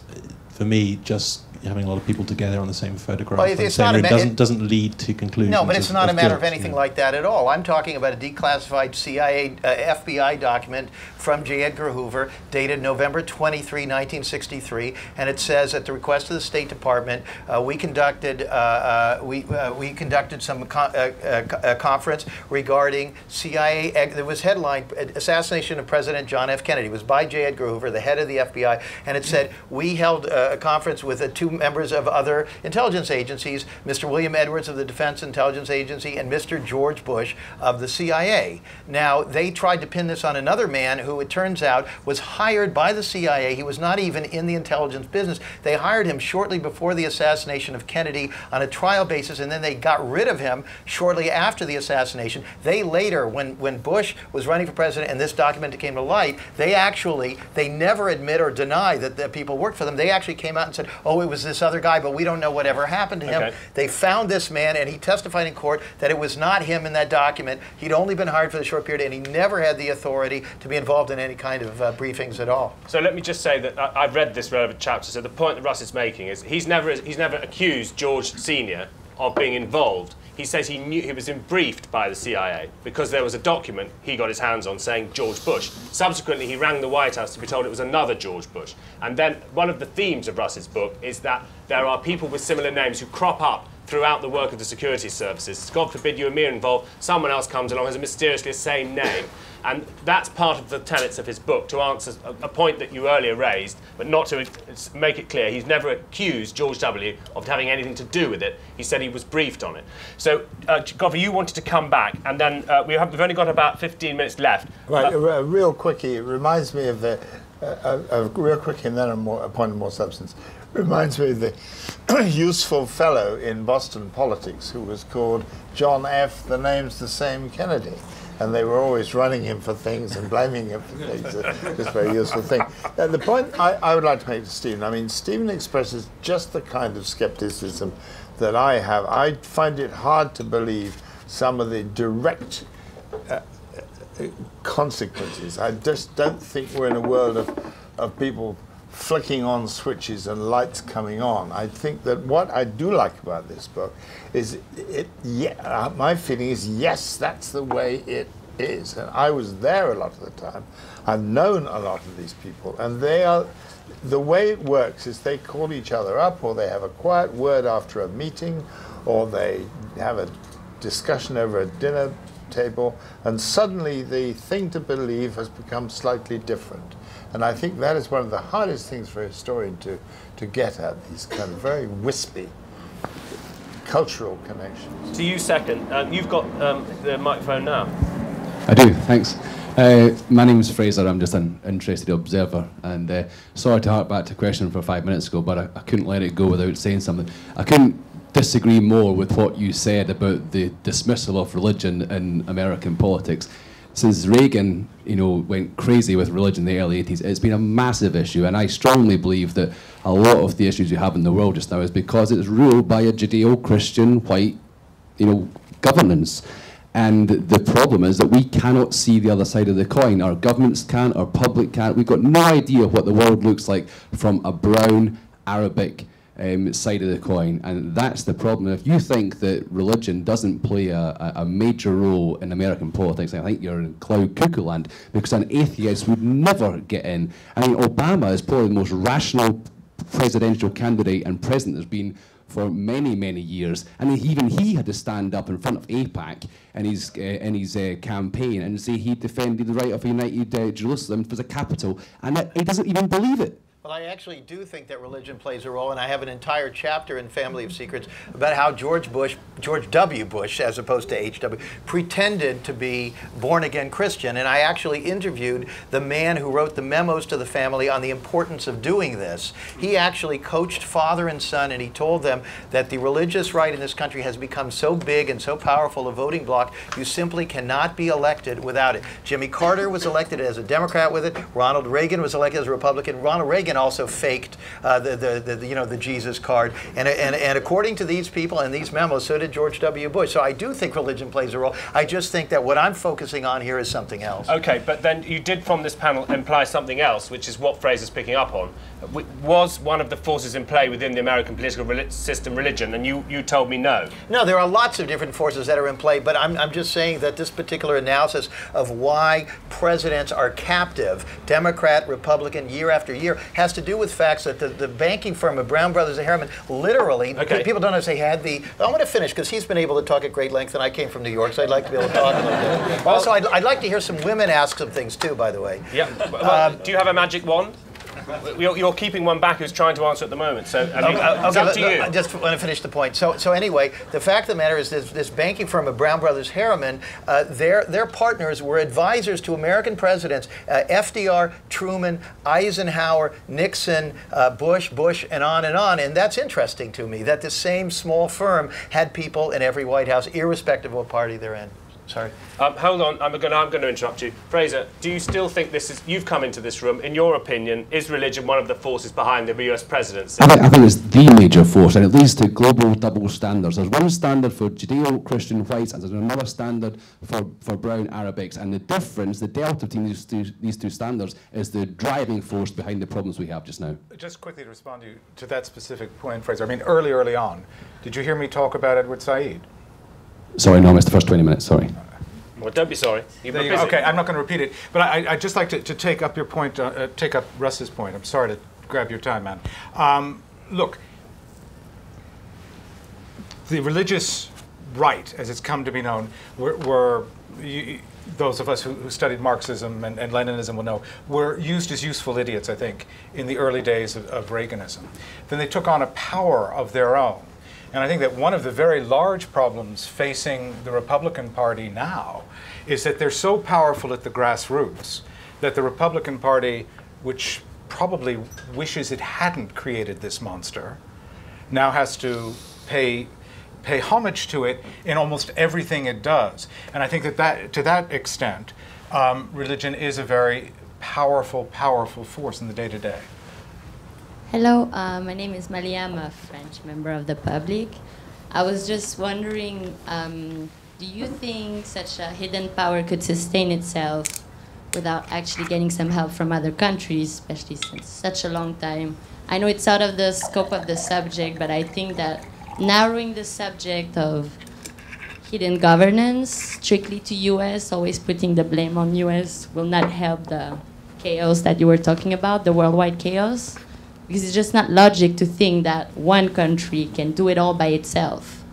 K: for me, just having a lot of people together on the same photograph
C: Well,
K: on
C: it-
K: the
C: it's
K: same
C: not a
K: room
C: ma-
K: doesn't, doesn't lead to conclusions.
C: No, but it's
K: of-
C: not a matter of anything
K: yeah.
C: like that at all. I'm talking about a declassified CIA, uh, FBI document from J. Edgar Hoover, dated November 23, 1963, and it says, at the request of the State Department, uh, we conducted uh, uh, we uh, we conducted some co- uh, conference regarding CIA. It was headlined "Assassination of President John F. Kennedy." It was by J. Edgar Hoover, the head of the FBI, and it said we held a conference with a two members of other intelligence agencies, Mr. William Edwards of the Defense Intelligence Agency and Mr. George Bush of the CIA. Now, they tried to pin this on another man who it turns out was hired by the CIA. He was not even in the intelligence business. They hired him shortly before the assassination of Kennedy on a trial basis, and then they got rid of him shortly after the assassination. They later, when, when Bush was running for president and this document came to light, they actually, they never admit or deny that the people worked for them. They actually came out and said, oh, it was this other guy, but we don't know whatever happened to him.
A: Okay.
C: They found this man, and he testified in court that it was not him in that document. He'd only been hired for the short period, and he never had the authority to be involved in any kind of uh, briefings at all.
A: So let me just say that I, I've read this relevant chapter. So the point that Russ is making is he's never he's never accused George Senior of being involved. He says he knew he was briefed by the CIA because there was a document he got his hands on saying George Bush. Subsequently, he rang the White House to be told it was another George Bush. And then one of the themes of Russ's book is that there are people with similar names who crop up throughout the work of the security services. God forbid you and me are involved, someone else comes along, has a mysteriously the same name. And that's part of the tenets of his book, to answer a, a point that you earlier raised, but not to make it clear. He's never accused George W. of having anything to do with it. He said he was briefed on it. So, uh, Godfrey, you wanted to come back, and then uh, we have, we've only got about 15 minutes left.
D: Right,
A: Uh,
D: uh, real quickie, it reminds me of the, uh, uh, uh, real quick and then a, more, a point of more substance. Reminds me of the useful fellow in Boston politics who was called John F. The name's the same Kennedy. And they were always running him for things and blaming him for things. It's a very useful thing. Uh, the point I, I would like to make to Stephen, I mean, Stephen expresses just the kind of skepticism that I have. I find it hard to believe some of the direct consequences. I just don't think we're in a world of, of people flicking on switches and lights coming on. I think that what I do like about this book is it. Yeah, uh, my feeling is yes, that's the way it is, and I was there a lot of the time. I've known a lot of these people, and they are. The way it works is they call each other up, or they have a quiet word after a meeting, or they have a discussion over a dinner table, and suddenly the thing to believe has become slightly different. And I think that is one of the hardest things for a historian to, to get at, these kind of very wispy cultural connections.
A: to you second. Uh, you've got um, the microphone now.
L: I do, thanks. Uh, my name's Fraser, I'm just an interested observer. And uh, sorry to hark back to a question from five minutes ago, but I, I couldn't let it go without saying something. I couldn't disagree more with what you said about the dismissal of religion in American politics. Since Reagan, you know, went crazy with religion in the early 80s, it's been a massive issue, and I strongly believe that a lot of the issues you have in the world just now is because it's ruled by a Judeo-Christian white, you know, governance. And the problem is that we cannot see the other side of the coin. Our governments can't, our public can't. We've got no idea what the world looks like from a brown Arabic um, side of the coin. And that's the problem. If you think that religion doesn't play a, a, a major role in American politics, I think you're in cloud cuckoo land because an atheist would never get in. I mean, Obama is probably the most rational presidential candidate and president there's been for many, many years. And even he had to stand up in front of AIPAC in his, uh, in his uh, campaign and say he defended the right of United uh, Jerusalem as a capital, and he doesn't even believe it.
C: Well, I actually do think that religion plays a role, and I have an entire chapter in Family of Secrets about how George Bush, George W. Bush, as opposed to H.W., pretended to be born again Christian. And I actually interviewed the man who wrote the memos to the family on the importance of doing this. He actually coached father and son, and he told them that the religious right in this country has become so big and so powerful a voting bloc, you simply cannot be elected without it. Jimmy Carter was elected as a Democrat with it. Ronald Reagan was elected as a Republican. Ronald Reagan also faked uh, the, the, the, you know, the Jesus card. And, and, and according to these people and these memos, so did George W. Bush. So I do think religion plays a role. I just think that what I'm focusing on here is something else.
A: Okay, but then you did from this panel imply something else, which is what Fraser's picking up on. Was one of the forces in play within the American political system religion? And you, you told me no.
C: No, there are lots of different forces that are in play, but I'm, I'm just saying that this particular analysis of why presidents are captive, Democrat, Republican, year after year, has to do with facts that the, the banking firm of Brown Brothers and Harriman literally,
A: Okay.
C: people don't know if they had the, I'm going to finish because he's been able to talk at great length and I came from New York, so I'd like to be able to talk a little bit. Also, I'd, I'd like to hear some women ask some things too, by the way.
A: Yeah. Well, um, do you have a magic wand? You're, you're keeping one back who's trying to answer at the moment, so I mean,
C: Okay,
A: it's up to you.
C: I just want to finish the point. So, so anyway, the fact of the matter is this, this banking firm of Brown Brothers Harriman, uh, their, their partners were advisors to American presidents, uh, FDR, Truman, Eisenhower, Nixon, uh, Bush, Bush, and on and on. And that's interesting to me, that the same small firm had people in every White House, irrespective of what party they're in. Sorry.
A: Um, hold on, I'm going, to, I'm going to interrupt you. Fraser, do you still think this is, you've come into this room, in your opinion, is religion one of the forces behind the US presidency?
L: I think, I think it's the major force, and it leads to global double standards. There's one standard for Judeo-Christian whites, and there's another standard for, for brown Arabics. And the difference, the delta between these two, these two standards, is the driving force behind the problems we have just now.
B: Just quickly to respond to, you, to that specific point, Fraser. I mean, early, early on, did you hear me talk about Edward Said?
L: Sorry, no, I missed the first 20 minutes, sorry.
A: Well, don't be sorry. You've been
B: you
A: busy.
B: Okay, I'm not going to repeat it, but I, I'd just like to, to take up your point, uh, uh, take up Russ's point. I'm sorry to grab your time, man. Um, look, the religious right, as it's come to be known, were, were you, those of us who, who studied Marxism and, and Leninism will know, were used as useful idiots, I think, in the early days of, of Reaganism. Then they took on a power of their own. And I think that one of the very large problems facing the Republican Party now is that they're so powerful at the grassroots that the Republican Party, which probably wishes it hadn't created this monster, now has to pay pay homage to it in almost everything it does. And I think that, that to that extent, um, religion is a very powerful, powerful force in the day to day.
M: Hello, uh, my name is Malia. I'm a French member of the public. I was just wondering um, do you think such a hidden power could sustain itself without actually getting some help from other countries, especially since such a long time? I know it's out of the scope of the subject, but I think that narrowing the subject of hidden governance strictly to US, always putting the blame on US, will not help the chaos that you were talking about, the worldwide chaos because it's just not logic to think that one country can do it all by itself.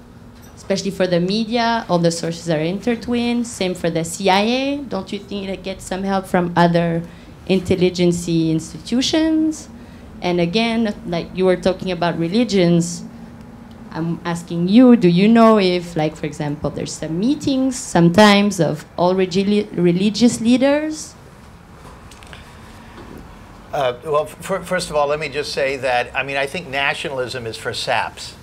M: Especially for the media, all the sources are intertwined. Same for the CIA. Don't you think it gets some help from other intelligence institutions? And again, like you were talking about religions, I'm asking you, do you know if, like, for example, there's some meetings sometimes of all regi- religious leaders
C: Uh, well, first of all, let me just say that I mean I think nationalism is for saps.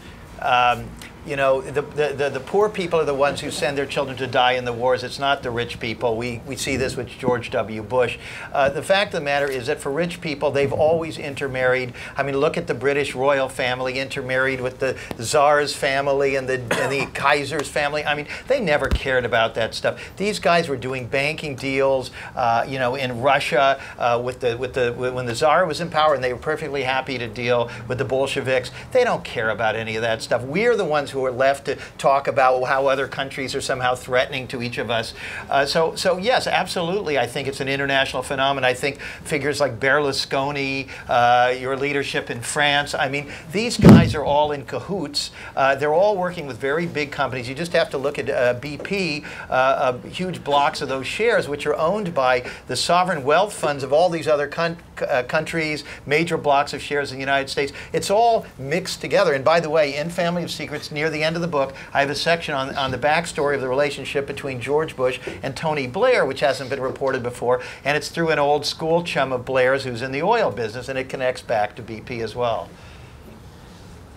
C: Um, you know, the, the, the, poor people are the ones who send their children to die in the wars. It's not the rich people. We, we see this with George W. Bush. Uh, the fact of the matter is that for rich people, they've always intermarried. I mean, look at the British royal family intermarried with the Tsar's family and the, and the Kaiser's family. I mean, they never cared about that stuff. These guys were doing banking deals, uh, you know, in Russia uh, with the, with the, when the Tsar was in power and they were perfectly happy to deal with the Bolsheviks. They don't care about any of that stuff. We're the ones ones who are left to talk about how other countries are somehow threatening to each of us. Uh, so, so yes, absolutely, I think it's an international phenomenon. I think figures like Berlusconi, uh, your leadership in France, I mean, these guys are all in cahoots. Uh, they're all working with very big companies. You just have to look at uh, BP, uh, uh, huge blocks of those shares, which are owned by the sovereign wealth funds of all these other countries, major blocks of shares in the United States. It's all mixed together. And by the way, in Family of Secrets, near the end of the book, I have a section on, on the backstory of the relationship between George Bush and Tony Blair, which hasn't been reported before. And it's through an old school chum of Blair's who's in the oil business, and it connects back to BP as well.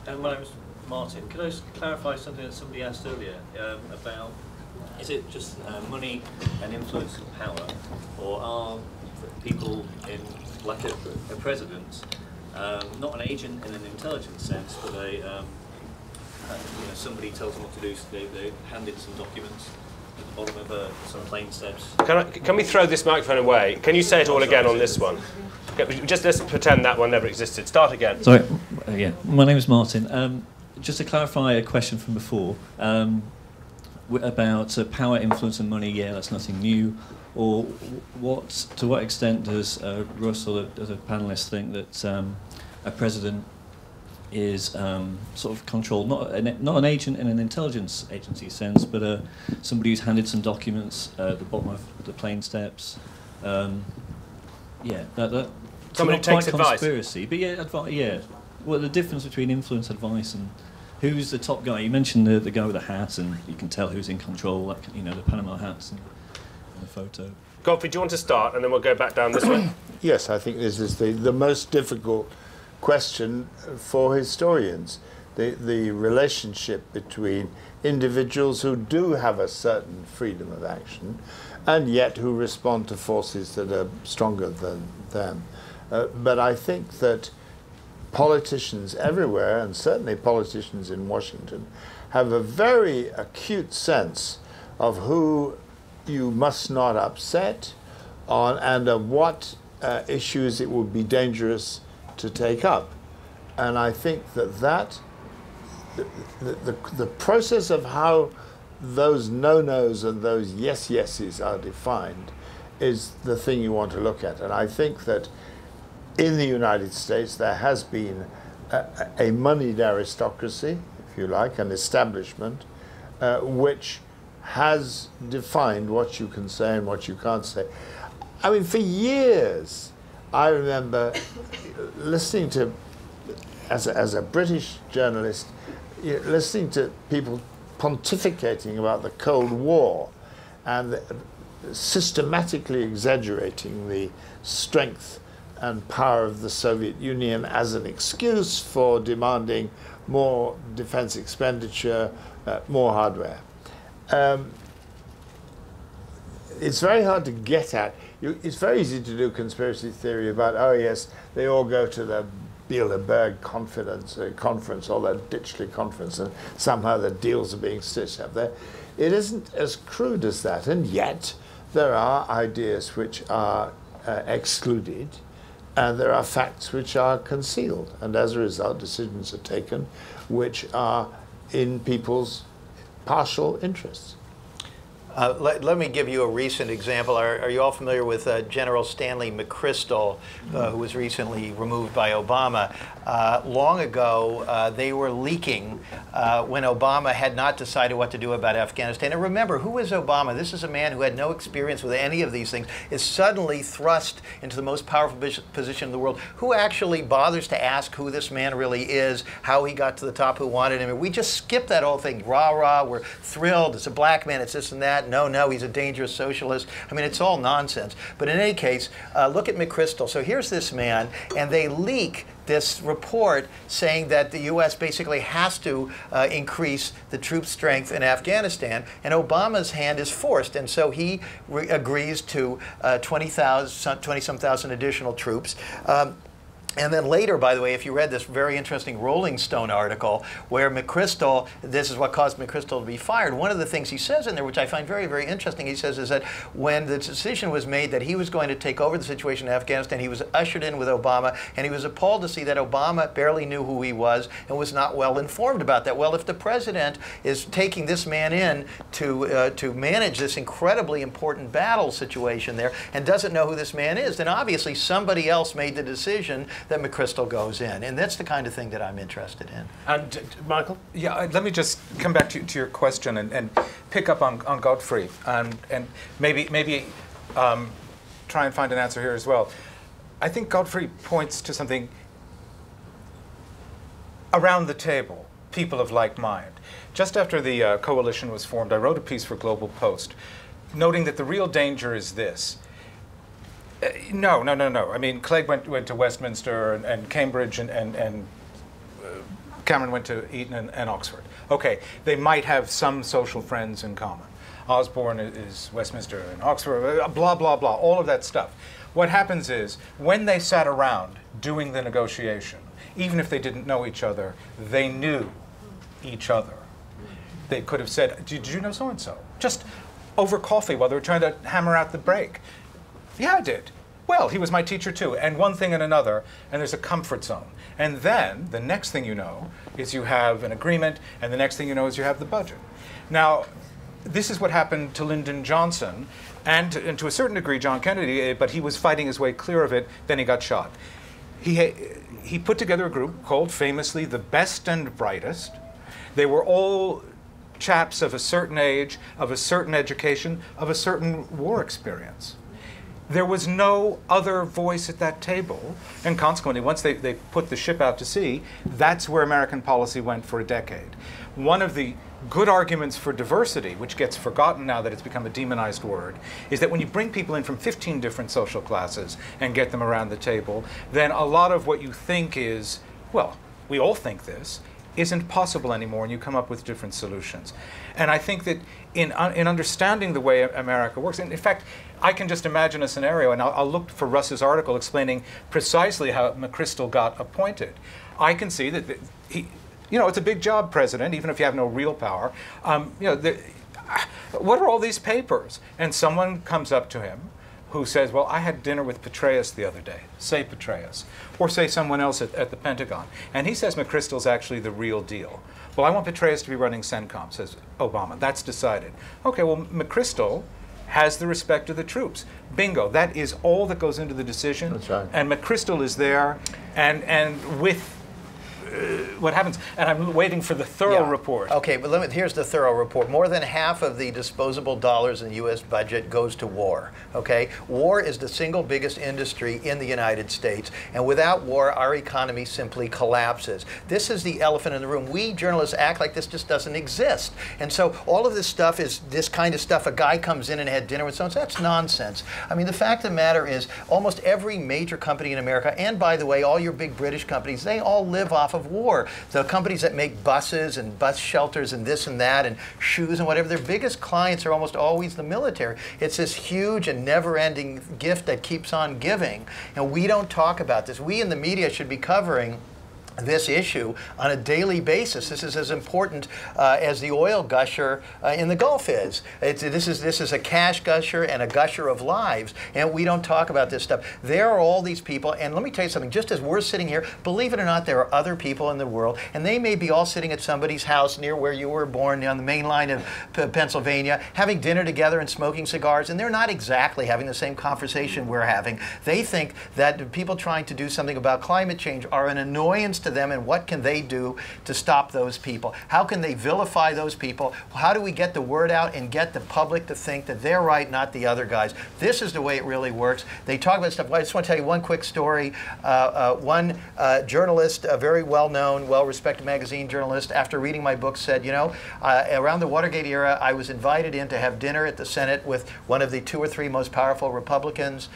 N: Uh, my name is Martin. Could I just clarify something that somebody asked earlier um, about is it just uh, money and influence and power, or are people in, like a, a president, um, not an agent in an intelligence sense, but a, um, uh, you know, somebody tells them what to do, so they, they hand in some documents at the bottom of uh, some plain steps.
A: Can, I, can we throw this microphone away? Can you say it all again on this one? Okay, just let's pretend that one never existed. Start again.
N: Sorry, yeah. My name is Martin. Um, just to clarify a question from before um, about uh, power, influence, and money. Yeah, that's nothing new. Or what? To what extent does uh, Russ or the other panelists think that um, a president is um, sort of controlled, not an, not an agent in an intelligence agency sense, but uh, somebody who's handed some documents uh, at the bottom of the plane steps. Um, yeah, that, that
A: Somebody
N: not
A: takes
N: quite
A: advice.
N: Conspiracy, but yeah, advi- yeah. Well, the difference between influence, advice, and who's the top guy? You mentioned the, the guy with the hat, and you can tell who's in control. Like you know, the Panama hats and, and the photo.
A: Godfrey, do you want to start, and then we'll go back down this way?
D: Yes, I think this is the, the most difficult question for historians. The, the relationship between individuals who do have a certain freedom of action and yet who respond to forces that are stronger than them. Uh, but I think that politicians everywhere, and certainly politicians in Washington, have a very acute sense of who you must not upset on and of what uh, issues it would be dangerous to take up. And I think that that, the, the, the, process of how those no-nos and those yes-yeses are defined is the thing you want to look at. And I think that in the United States there has been a, a moneyed aristocracy, if you like, an establishment, uh, which has defined what you can say and what you can't say. I mean, for years, I remember listening to, as a, as a British journalist, you know, listening to people pontificating about the Cold War and systematically exaggerating the strength and power of the Soviet Union as an excuse for demanding more defense expenditure, uh, more hardware. Um, it's very hard to get at. You, it's very easy to do conspiracy theory about, oh yes, they all go to the Bilderberg conference, uh, conference or the Ditchley conference, and somehow the deals are being stitched up there. It isn't as crude as that, and yet there are ideas which are uh, excluded, and there are facts which are concealed, and as a result, decisions are taken which are in people's partial interests.
C: Uh, let, let me give you a recent example. Are, are you all familiar with uh, General Stanley McChrystal, uh, who was recently removed by Obama? Uh, long ago, uh, they were leaking uh, when Obama had not decided what to do about Afghanistan. And remember, who is Obama? This is a man who had no experience with any of these things, is suddenly thrust into the most powerful position in the world. Who actually bothers to ask who this man really is, how he got to the top, who wanted him? We just skip that whole thing. Rah, rah, we're thrilled. It's a black man, it's this and that. No, no, he's a dangerous socialist. I mean, it's all nonsense. But in any case, uh, look at McChrystal. So here's this man, and they leak this report saying that the U.S. basically has to uh, increase the troop strength in Afghanistan, and Obama's hand is forced, and so he re- agrees to uh, 20,000, 20 some thousand additional troops. Um, And then later, by the way, if you read this very interesting Rolling Stone article where McChrystal, this is what caused McChrystal to be fired, one of the things he says in there, which I find very, very interesting, he says is that when the decision was made that he was going to take over the situation in Afghanistan, he was ushered in with Obama, and he was appalled to see that Obama barely knew who he was and was not well informed about that. Well, if the president is taking this man in to, uh, to manage this incredibly important battle situation there and doesn't know who this man is, then obviously somebody else made the decision that McChrystal goes in. And that's the kind of thing that I'm interested in.
A: And Michael?
B: Yeah, let me just come back to, to your question and, and pick up on, on Godfrey and, and maybe, maybe um, try and find an answer here as well. I think Godfrey points to something around the table, people of like mind. Just after the uh, coalition was formed, I wrote a piece for Global Post noting that the real danger is this uh, no, no, no, no. I mean, Clegg went, went to Westminster and, and Cambridge, and, and, and uh, Cameron went to Eton and, and, Oxford. Okay, they might have some social friends in common. Osborne is Westminster and Oxford, uh, blah, blah, blah, all of that stuff. What happens is, when they sat around doing the negotiation, even if they didn't know each other, they knew each other. They could have said, Did you know so and so? Just over coffee while they were trying to hammer out the break. Yeah, I did. Well, he was my teacher too, and one thing and another, and there's a comfort zone. And then the next thing you know is you have an agreement, and the next thing you know is you have the budget. Now, this is what happened to Lyndon Johnson, and, and to a certain degree John Kennedy, eh, but he was fighting his way clear of it, then he got shot. He, he put together a group called famously the Best and Brightest. They were all chaps of a certain age, of a certain education, of a certain war experience. There was no other voice at that table. And consequently, once they, they put the ship out to sea, that's where American policy went for a decade. One of the good arguments for diversity, which gets forgotten now that it's become a demonized word, is that when you bring people in from 15 different social classes and get them around the table, then a lot of what you think is, well, we all think this, isn't possible anymore, and you come up with different solutions. And I think that in, uh, in understanding the way America works, and in fact, I can just imagine a scenario, and I'll, I'll look for Russ's article explaining precisely how McChrystal got appointed. I can see that he, you know, it's a big job, president, even if you have no real power. Um, you know, the, what are all these papers? And someone comes up to him who says, Well, I had dinner with Petraeus the other day, say Petraeus, or say someone else at, at the Pentagon. And he says McChrystal's actually the real deal. Well, I want Petraeus to be running CENTCOM, says Obama. That's decided. Okay, well, McChrystal has the respect of the troops. Bingo. That is all that goes into the decision.
D: That's right.
B: And McChrystal is there, and, and with Uh, what happens. And I'm waiting for the thorough
C: Yeah.
B: report.
C: Okay, but let me, here's the thorough report. More than half of the disposable dollars in the U.S. budget goes to war. Okay, war is the single biggest industry in the United States, and without war, our economy simply collapses. This is the elephant in the room. We journalists act like this just doesn't exist, and so all of this stuff is this kind of stuff. A guy comes in and had dinner with someone. That's nonsense. I mean, the fact of the matter is, almost every major company in America, and by the way, all your big British companies, they all live off of war. The companies that make buses and bus shelters and this and that and shoes and whatever, their biggest clients are almost always the military. It's this huge and never ending gift that keeps on giving. And we don't talk about this. We in the media should be covering this issue on a daily basis. This is as important uh, as the oil gusher uh, in the Gulf is. It's, this is this is a cash gusher and a gusher of lives, and we don't talk about this stuff. There are all these people, and let me tell you something. Just as we're sitting here, believe it or not, there are other people in the world, and they may be all sitting at somebody's house near where you were born, on the main line of Pennsylvania, having dinner together and smoking cigars, and they're not exactly having the same conversation we're having. They think that people trying to do something about climate change are an annoyance to them and what can they do to stop those people? How can they vilify those people? How do we get the word out and get the public to think that they're right, not the other guys? This is the way it really works. They talk about stuff. I just want to tell you one quick story. Uh, uh, one uh, journalist, a very well known, well respected magazine journalist, after reading my book, said, You know, uh, around the Watergate era, I was invited in to have dinner at the Senate with one of the two or three most powerful Republicans.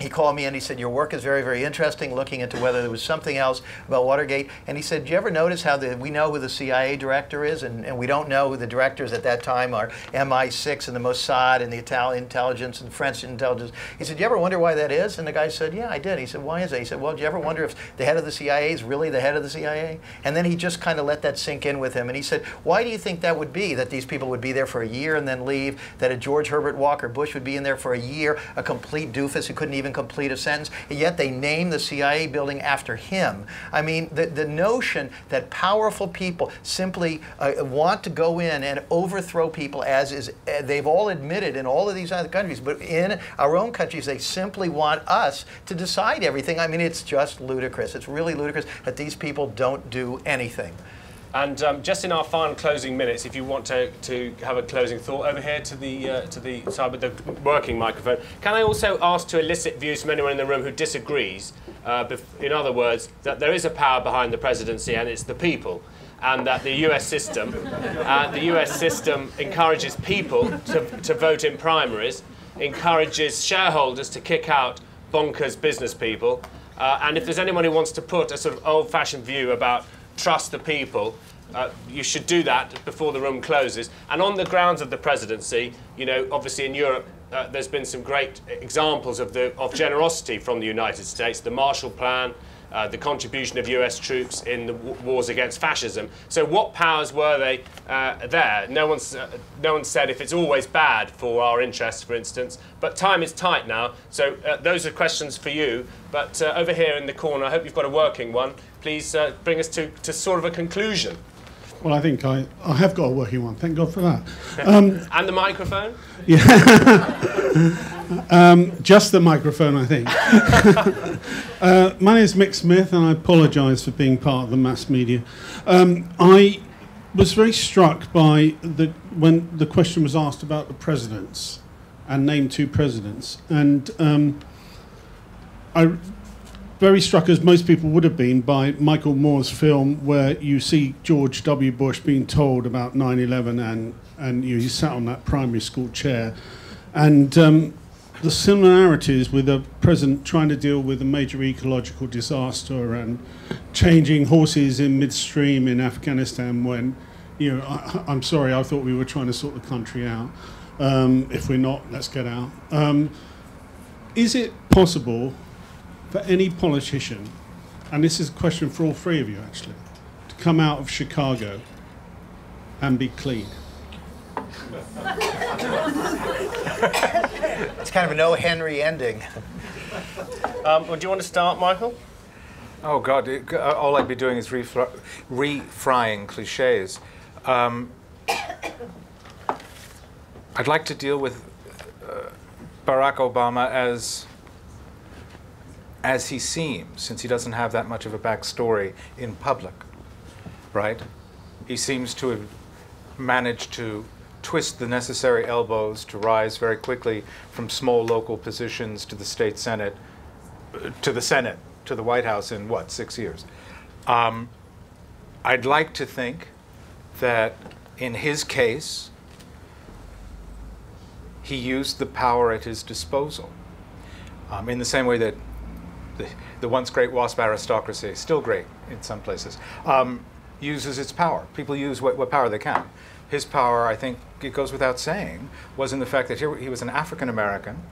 C: He called me and he said, Your work is very, very interesting, looking into whether there was something else about Watergate. And he said, Do you ever notice how the, we know who the CIA director is, and, and we don't know who the directors at that time are MI6 and the Mossad and the Italian intelligence and French intelligence? He said, Do you ever wonder why that is? And the guy said, Yeah, I did. He said, Why is that? He said, Well, do you ever wonder if the head of the CIA is really the head of the CIA? And then he just kind of let that sink in with him. And he said, Why do you think that would be? That these people would be there for a year and then leave? That a George Herbert Walker Bush would be in there for a year, a complete doofus who couldn't even complete a sentence, and yet they name the CIA building after him. I mean, the, the notion that powerful people simply uh, want to go in and overthrow people, as is uh, they've all admitted in all of these other countries, but in our own countries, they simply want us to decide everything. I mean, it's just ludicrous. It's really ludicrous that these people don't do anything.
A: And um, just in our final closing minutes, if you want to, to have a closing thought over here to the uh, to the side with the working microphone, can I also ask to elicit views from anyone in the room who disagrees? Uh, in other words, that there is a power behind the presidency, and it's the people, and that the U.S. system, uh, the U.S. system encourages people to, to vote in primaries, encourages shareholders to kick out bonkers business people, uh, and if there's anyone who wants to put a sort of old-fashioned view about trust the people, uh, you should do that before the room closes. And on the grounds of the presidency, you know, obviously in Europe, uh, there's been some great examples of, the, of generosity from the United States, the Marshall Plan, uh, the contribution of US troops in the wars against fascism. So what powers were they uh, there? No one's, uh, no one said if it's always bad for our interests, for instance, but time is tight now. So uh, those are questions for you. But uh, over here in the corner, I hope you've got a working one. Please uh, bring us to, to sort of a conclusion.
O: Well, I think I, I have got a working one. Thank God for that. Um,
A: and the microphone?
O: Yeah. um, just the microphone, I think. uh, my name is Mick Smith, and I apologise for being part of the mass media. Um, I was very struck by the when the question was asked about the presidents and name two presidents, and um, I very struck, as most people would have been, by Michael Moore's film, where you see George W. Bush being told about 9 11 and, and you, he sat on that primary school chair. And um, the similarities with a president trying to deal with a major ecological disaster and changing horses in midstream in Afghanistan when, you know, I, am sorry, I thought we were trying to sort the country out. Um, if we're not, let's get out. Um, is it possible for any politician, and this is a question for all three of you actually, to come out of Chicago and be clean?
C: it's kind of a no Henry ending.
A: Um, well, do you want to start, Michael?
B: Oh God! It, uh, all I'd be doing is refrying re cliches. Um, I'd like to deal with uh, Barack Obama as as he seems, since he doesn't have that much of a backstory in public, right? He seems to have managed to twist the necessary elbows to rise very quickly from small local positions to the state senate, to the Senate, to the White House in what, six years? Um, I'd like to think that in his case, he used the power at his disposal. Um, in the same way that the, the once great WASP aristocracy, still great in some places, um, uses its power. People use what, what power they can. His power, I think it goes without saying, was in the fact that here he was an African American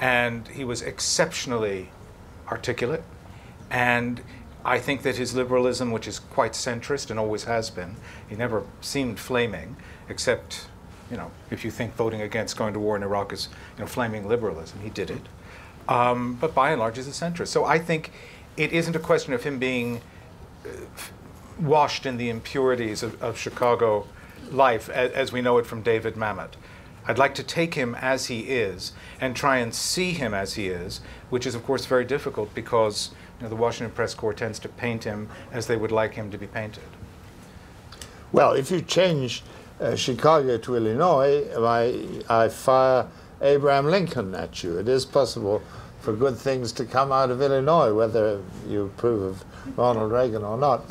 B: and he was exceptionally articulate. And I think that his liberalism, which is quite centrist and always has been, he never seemed flaming, except, you know, if you think voting against going to war in Iraq is, you know, flaming liberalism, he did it. Um, but by and large, he's a centrist. So I think it isn't a question of him being uh, washed in the impurities of, of Chicago life as, as, we know it from David Mamet. I'd like to take him as he is and try and see him as he is, which is, of course, very difficult because you know, the Washington Press Corps tends to paint him as they would like him to be painted.
D: Well, if you change uh, Chicago to Illinois, I, I fire Abraham Lincoln at you. It is possible for good things to come out of Illinois, whether you approve of Ronald Reagan or not.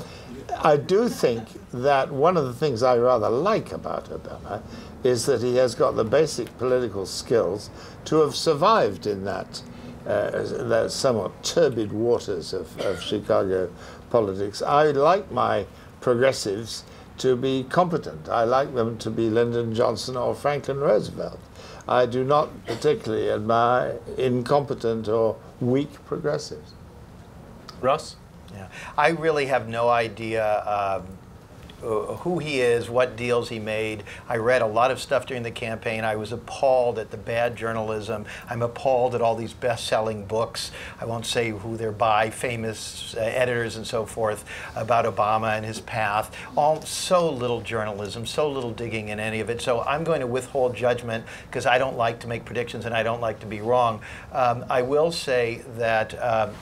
D: I do think that one of the things I rather like about Obama is that he has got the basic political skills to have survived in that, uh, that somewhat turbid waters of, of Chicago politics. I like my progressives to be competent. I like them to be Lyndon Johnson or Franklin Roosevelt. I do not particularly admire incompetent or weak progressives.
A: Russ?
C: Yeah. I really have no idea um, uh, who he is, what deals he made. I read a lot of stuff during the campaign. I was appalled at the bad journalism. I'm appalled at all these best-selling books. I won't say who they're by, famous uh, editors and so forth about Obama and his path. All so little journalism, so little digging in any of it. So I'm going to withhold judgment because I don't like to make predictions and I don't like to be wrong. Um, I will say that. Um,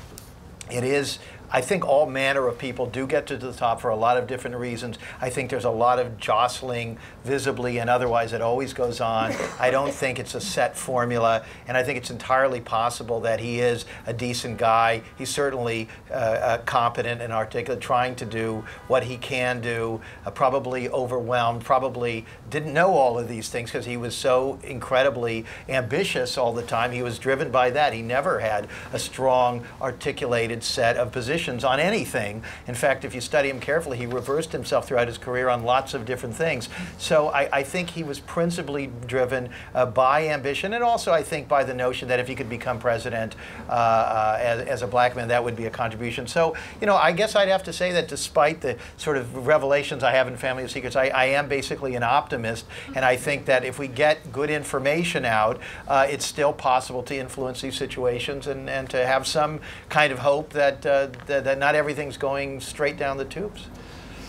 C: it is I think all manner of people do get to the top for a lot of different reasons. I think there's a lot of jostling visibly and otherwise that always goes on. I don't think it's a set formula, and I think it's entirely possible that he is a decent guy. He's certainly uh, uh, competent and articulate, trying to do what he can do, uh, probably overwhelmed, probably didn't know all of these things because he was so incredibly ambitious all the time. He was driven by that. He never had a strong, articulated set of positions positions on anything. In fact, if you study him carefully, he reversed himself throughout his career on lots of different things. So I, I think he was principally driven uh, by ambition and also, I think, by the notion that if he could become president uh, uh, as, as, a black man, that would be a contribution. So, you know, I guess I'd have to say that despite the sort of revelations I have in Family of Secrets, I, I am basically an optimist. And I think that if we get good information out, uh, it's still possible to influence these situations and, and to have some kind of hope that, uh, that, that not everything's going straight down the tubes.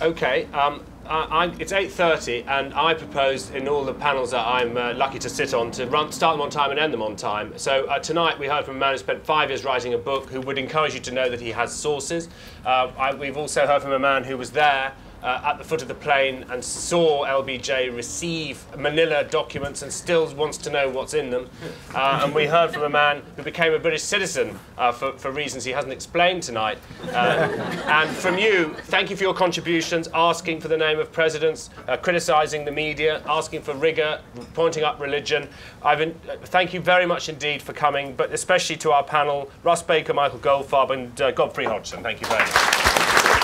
A: Okay. Um, I, it's 8.30 and I propose in all the panels that I'm uh, lucky to sit on to run, start them on time and end them on time. So uh, tonight we heard from a man who spent five years writing a book who would encourage you to know that he has sources. Uh, I, we've also heard from a man who was there uh, at the foot of the plane and saw LBJ receive manila documents and still wants to know what's in them. Uh, and we heard from a man who became a British citizen uh, for, for reasons he hasn't explained tonight. Uh, and from you, thank you for your contributions, asking for the name of presidents, uh, criticising the media, asking for rigour, pointing up religion. Uh, thank you very much indeed for coming, but especially to our panel, Russ Baker, Michael Goldfarb, and Godfrey Hodgson. Thank you very much.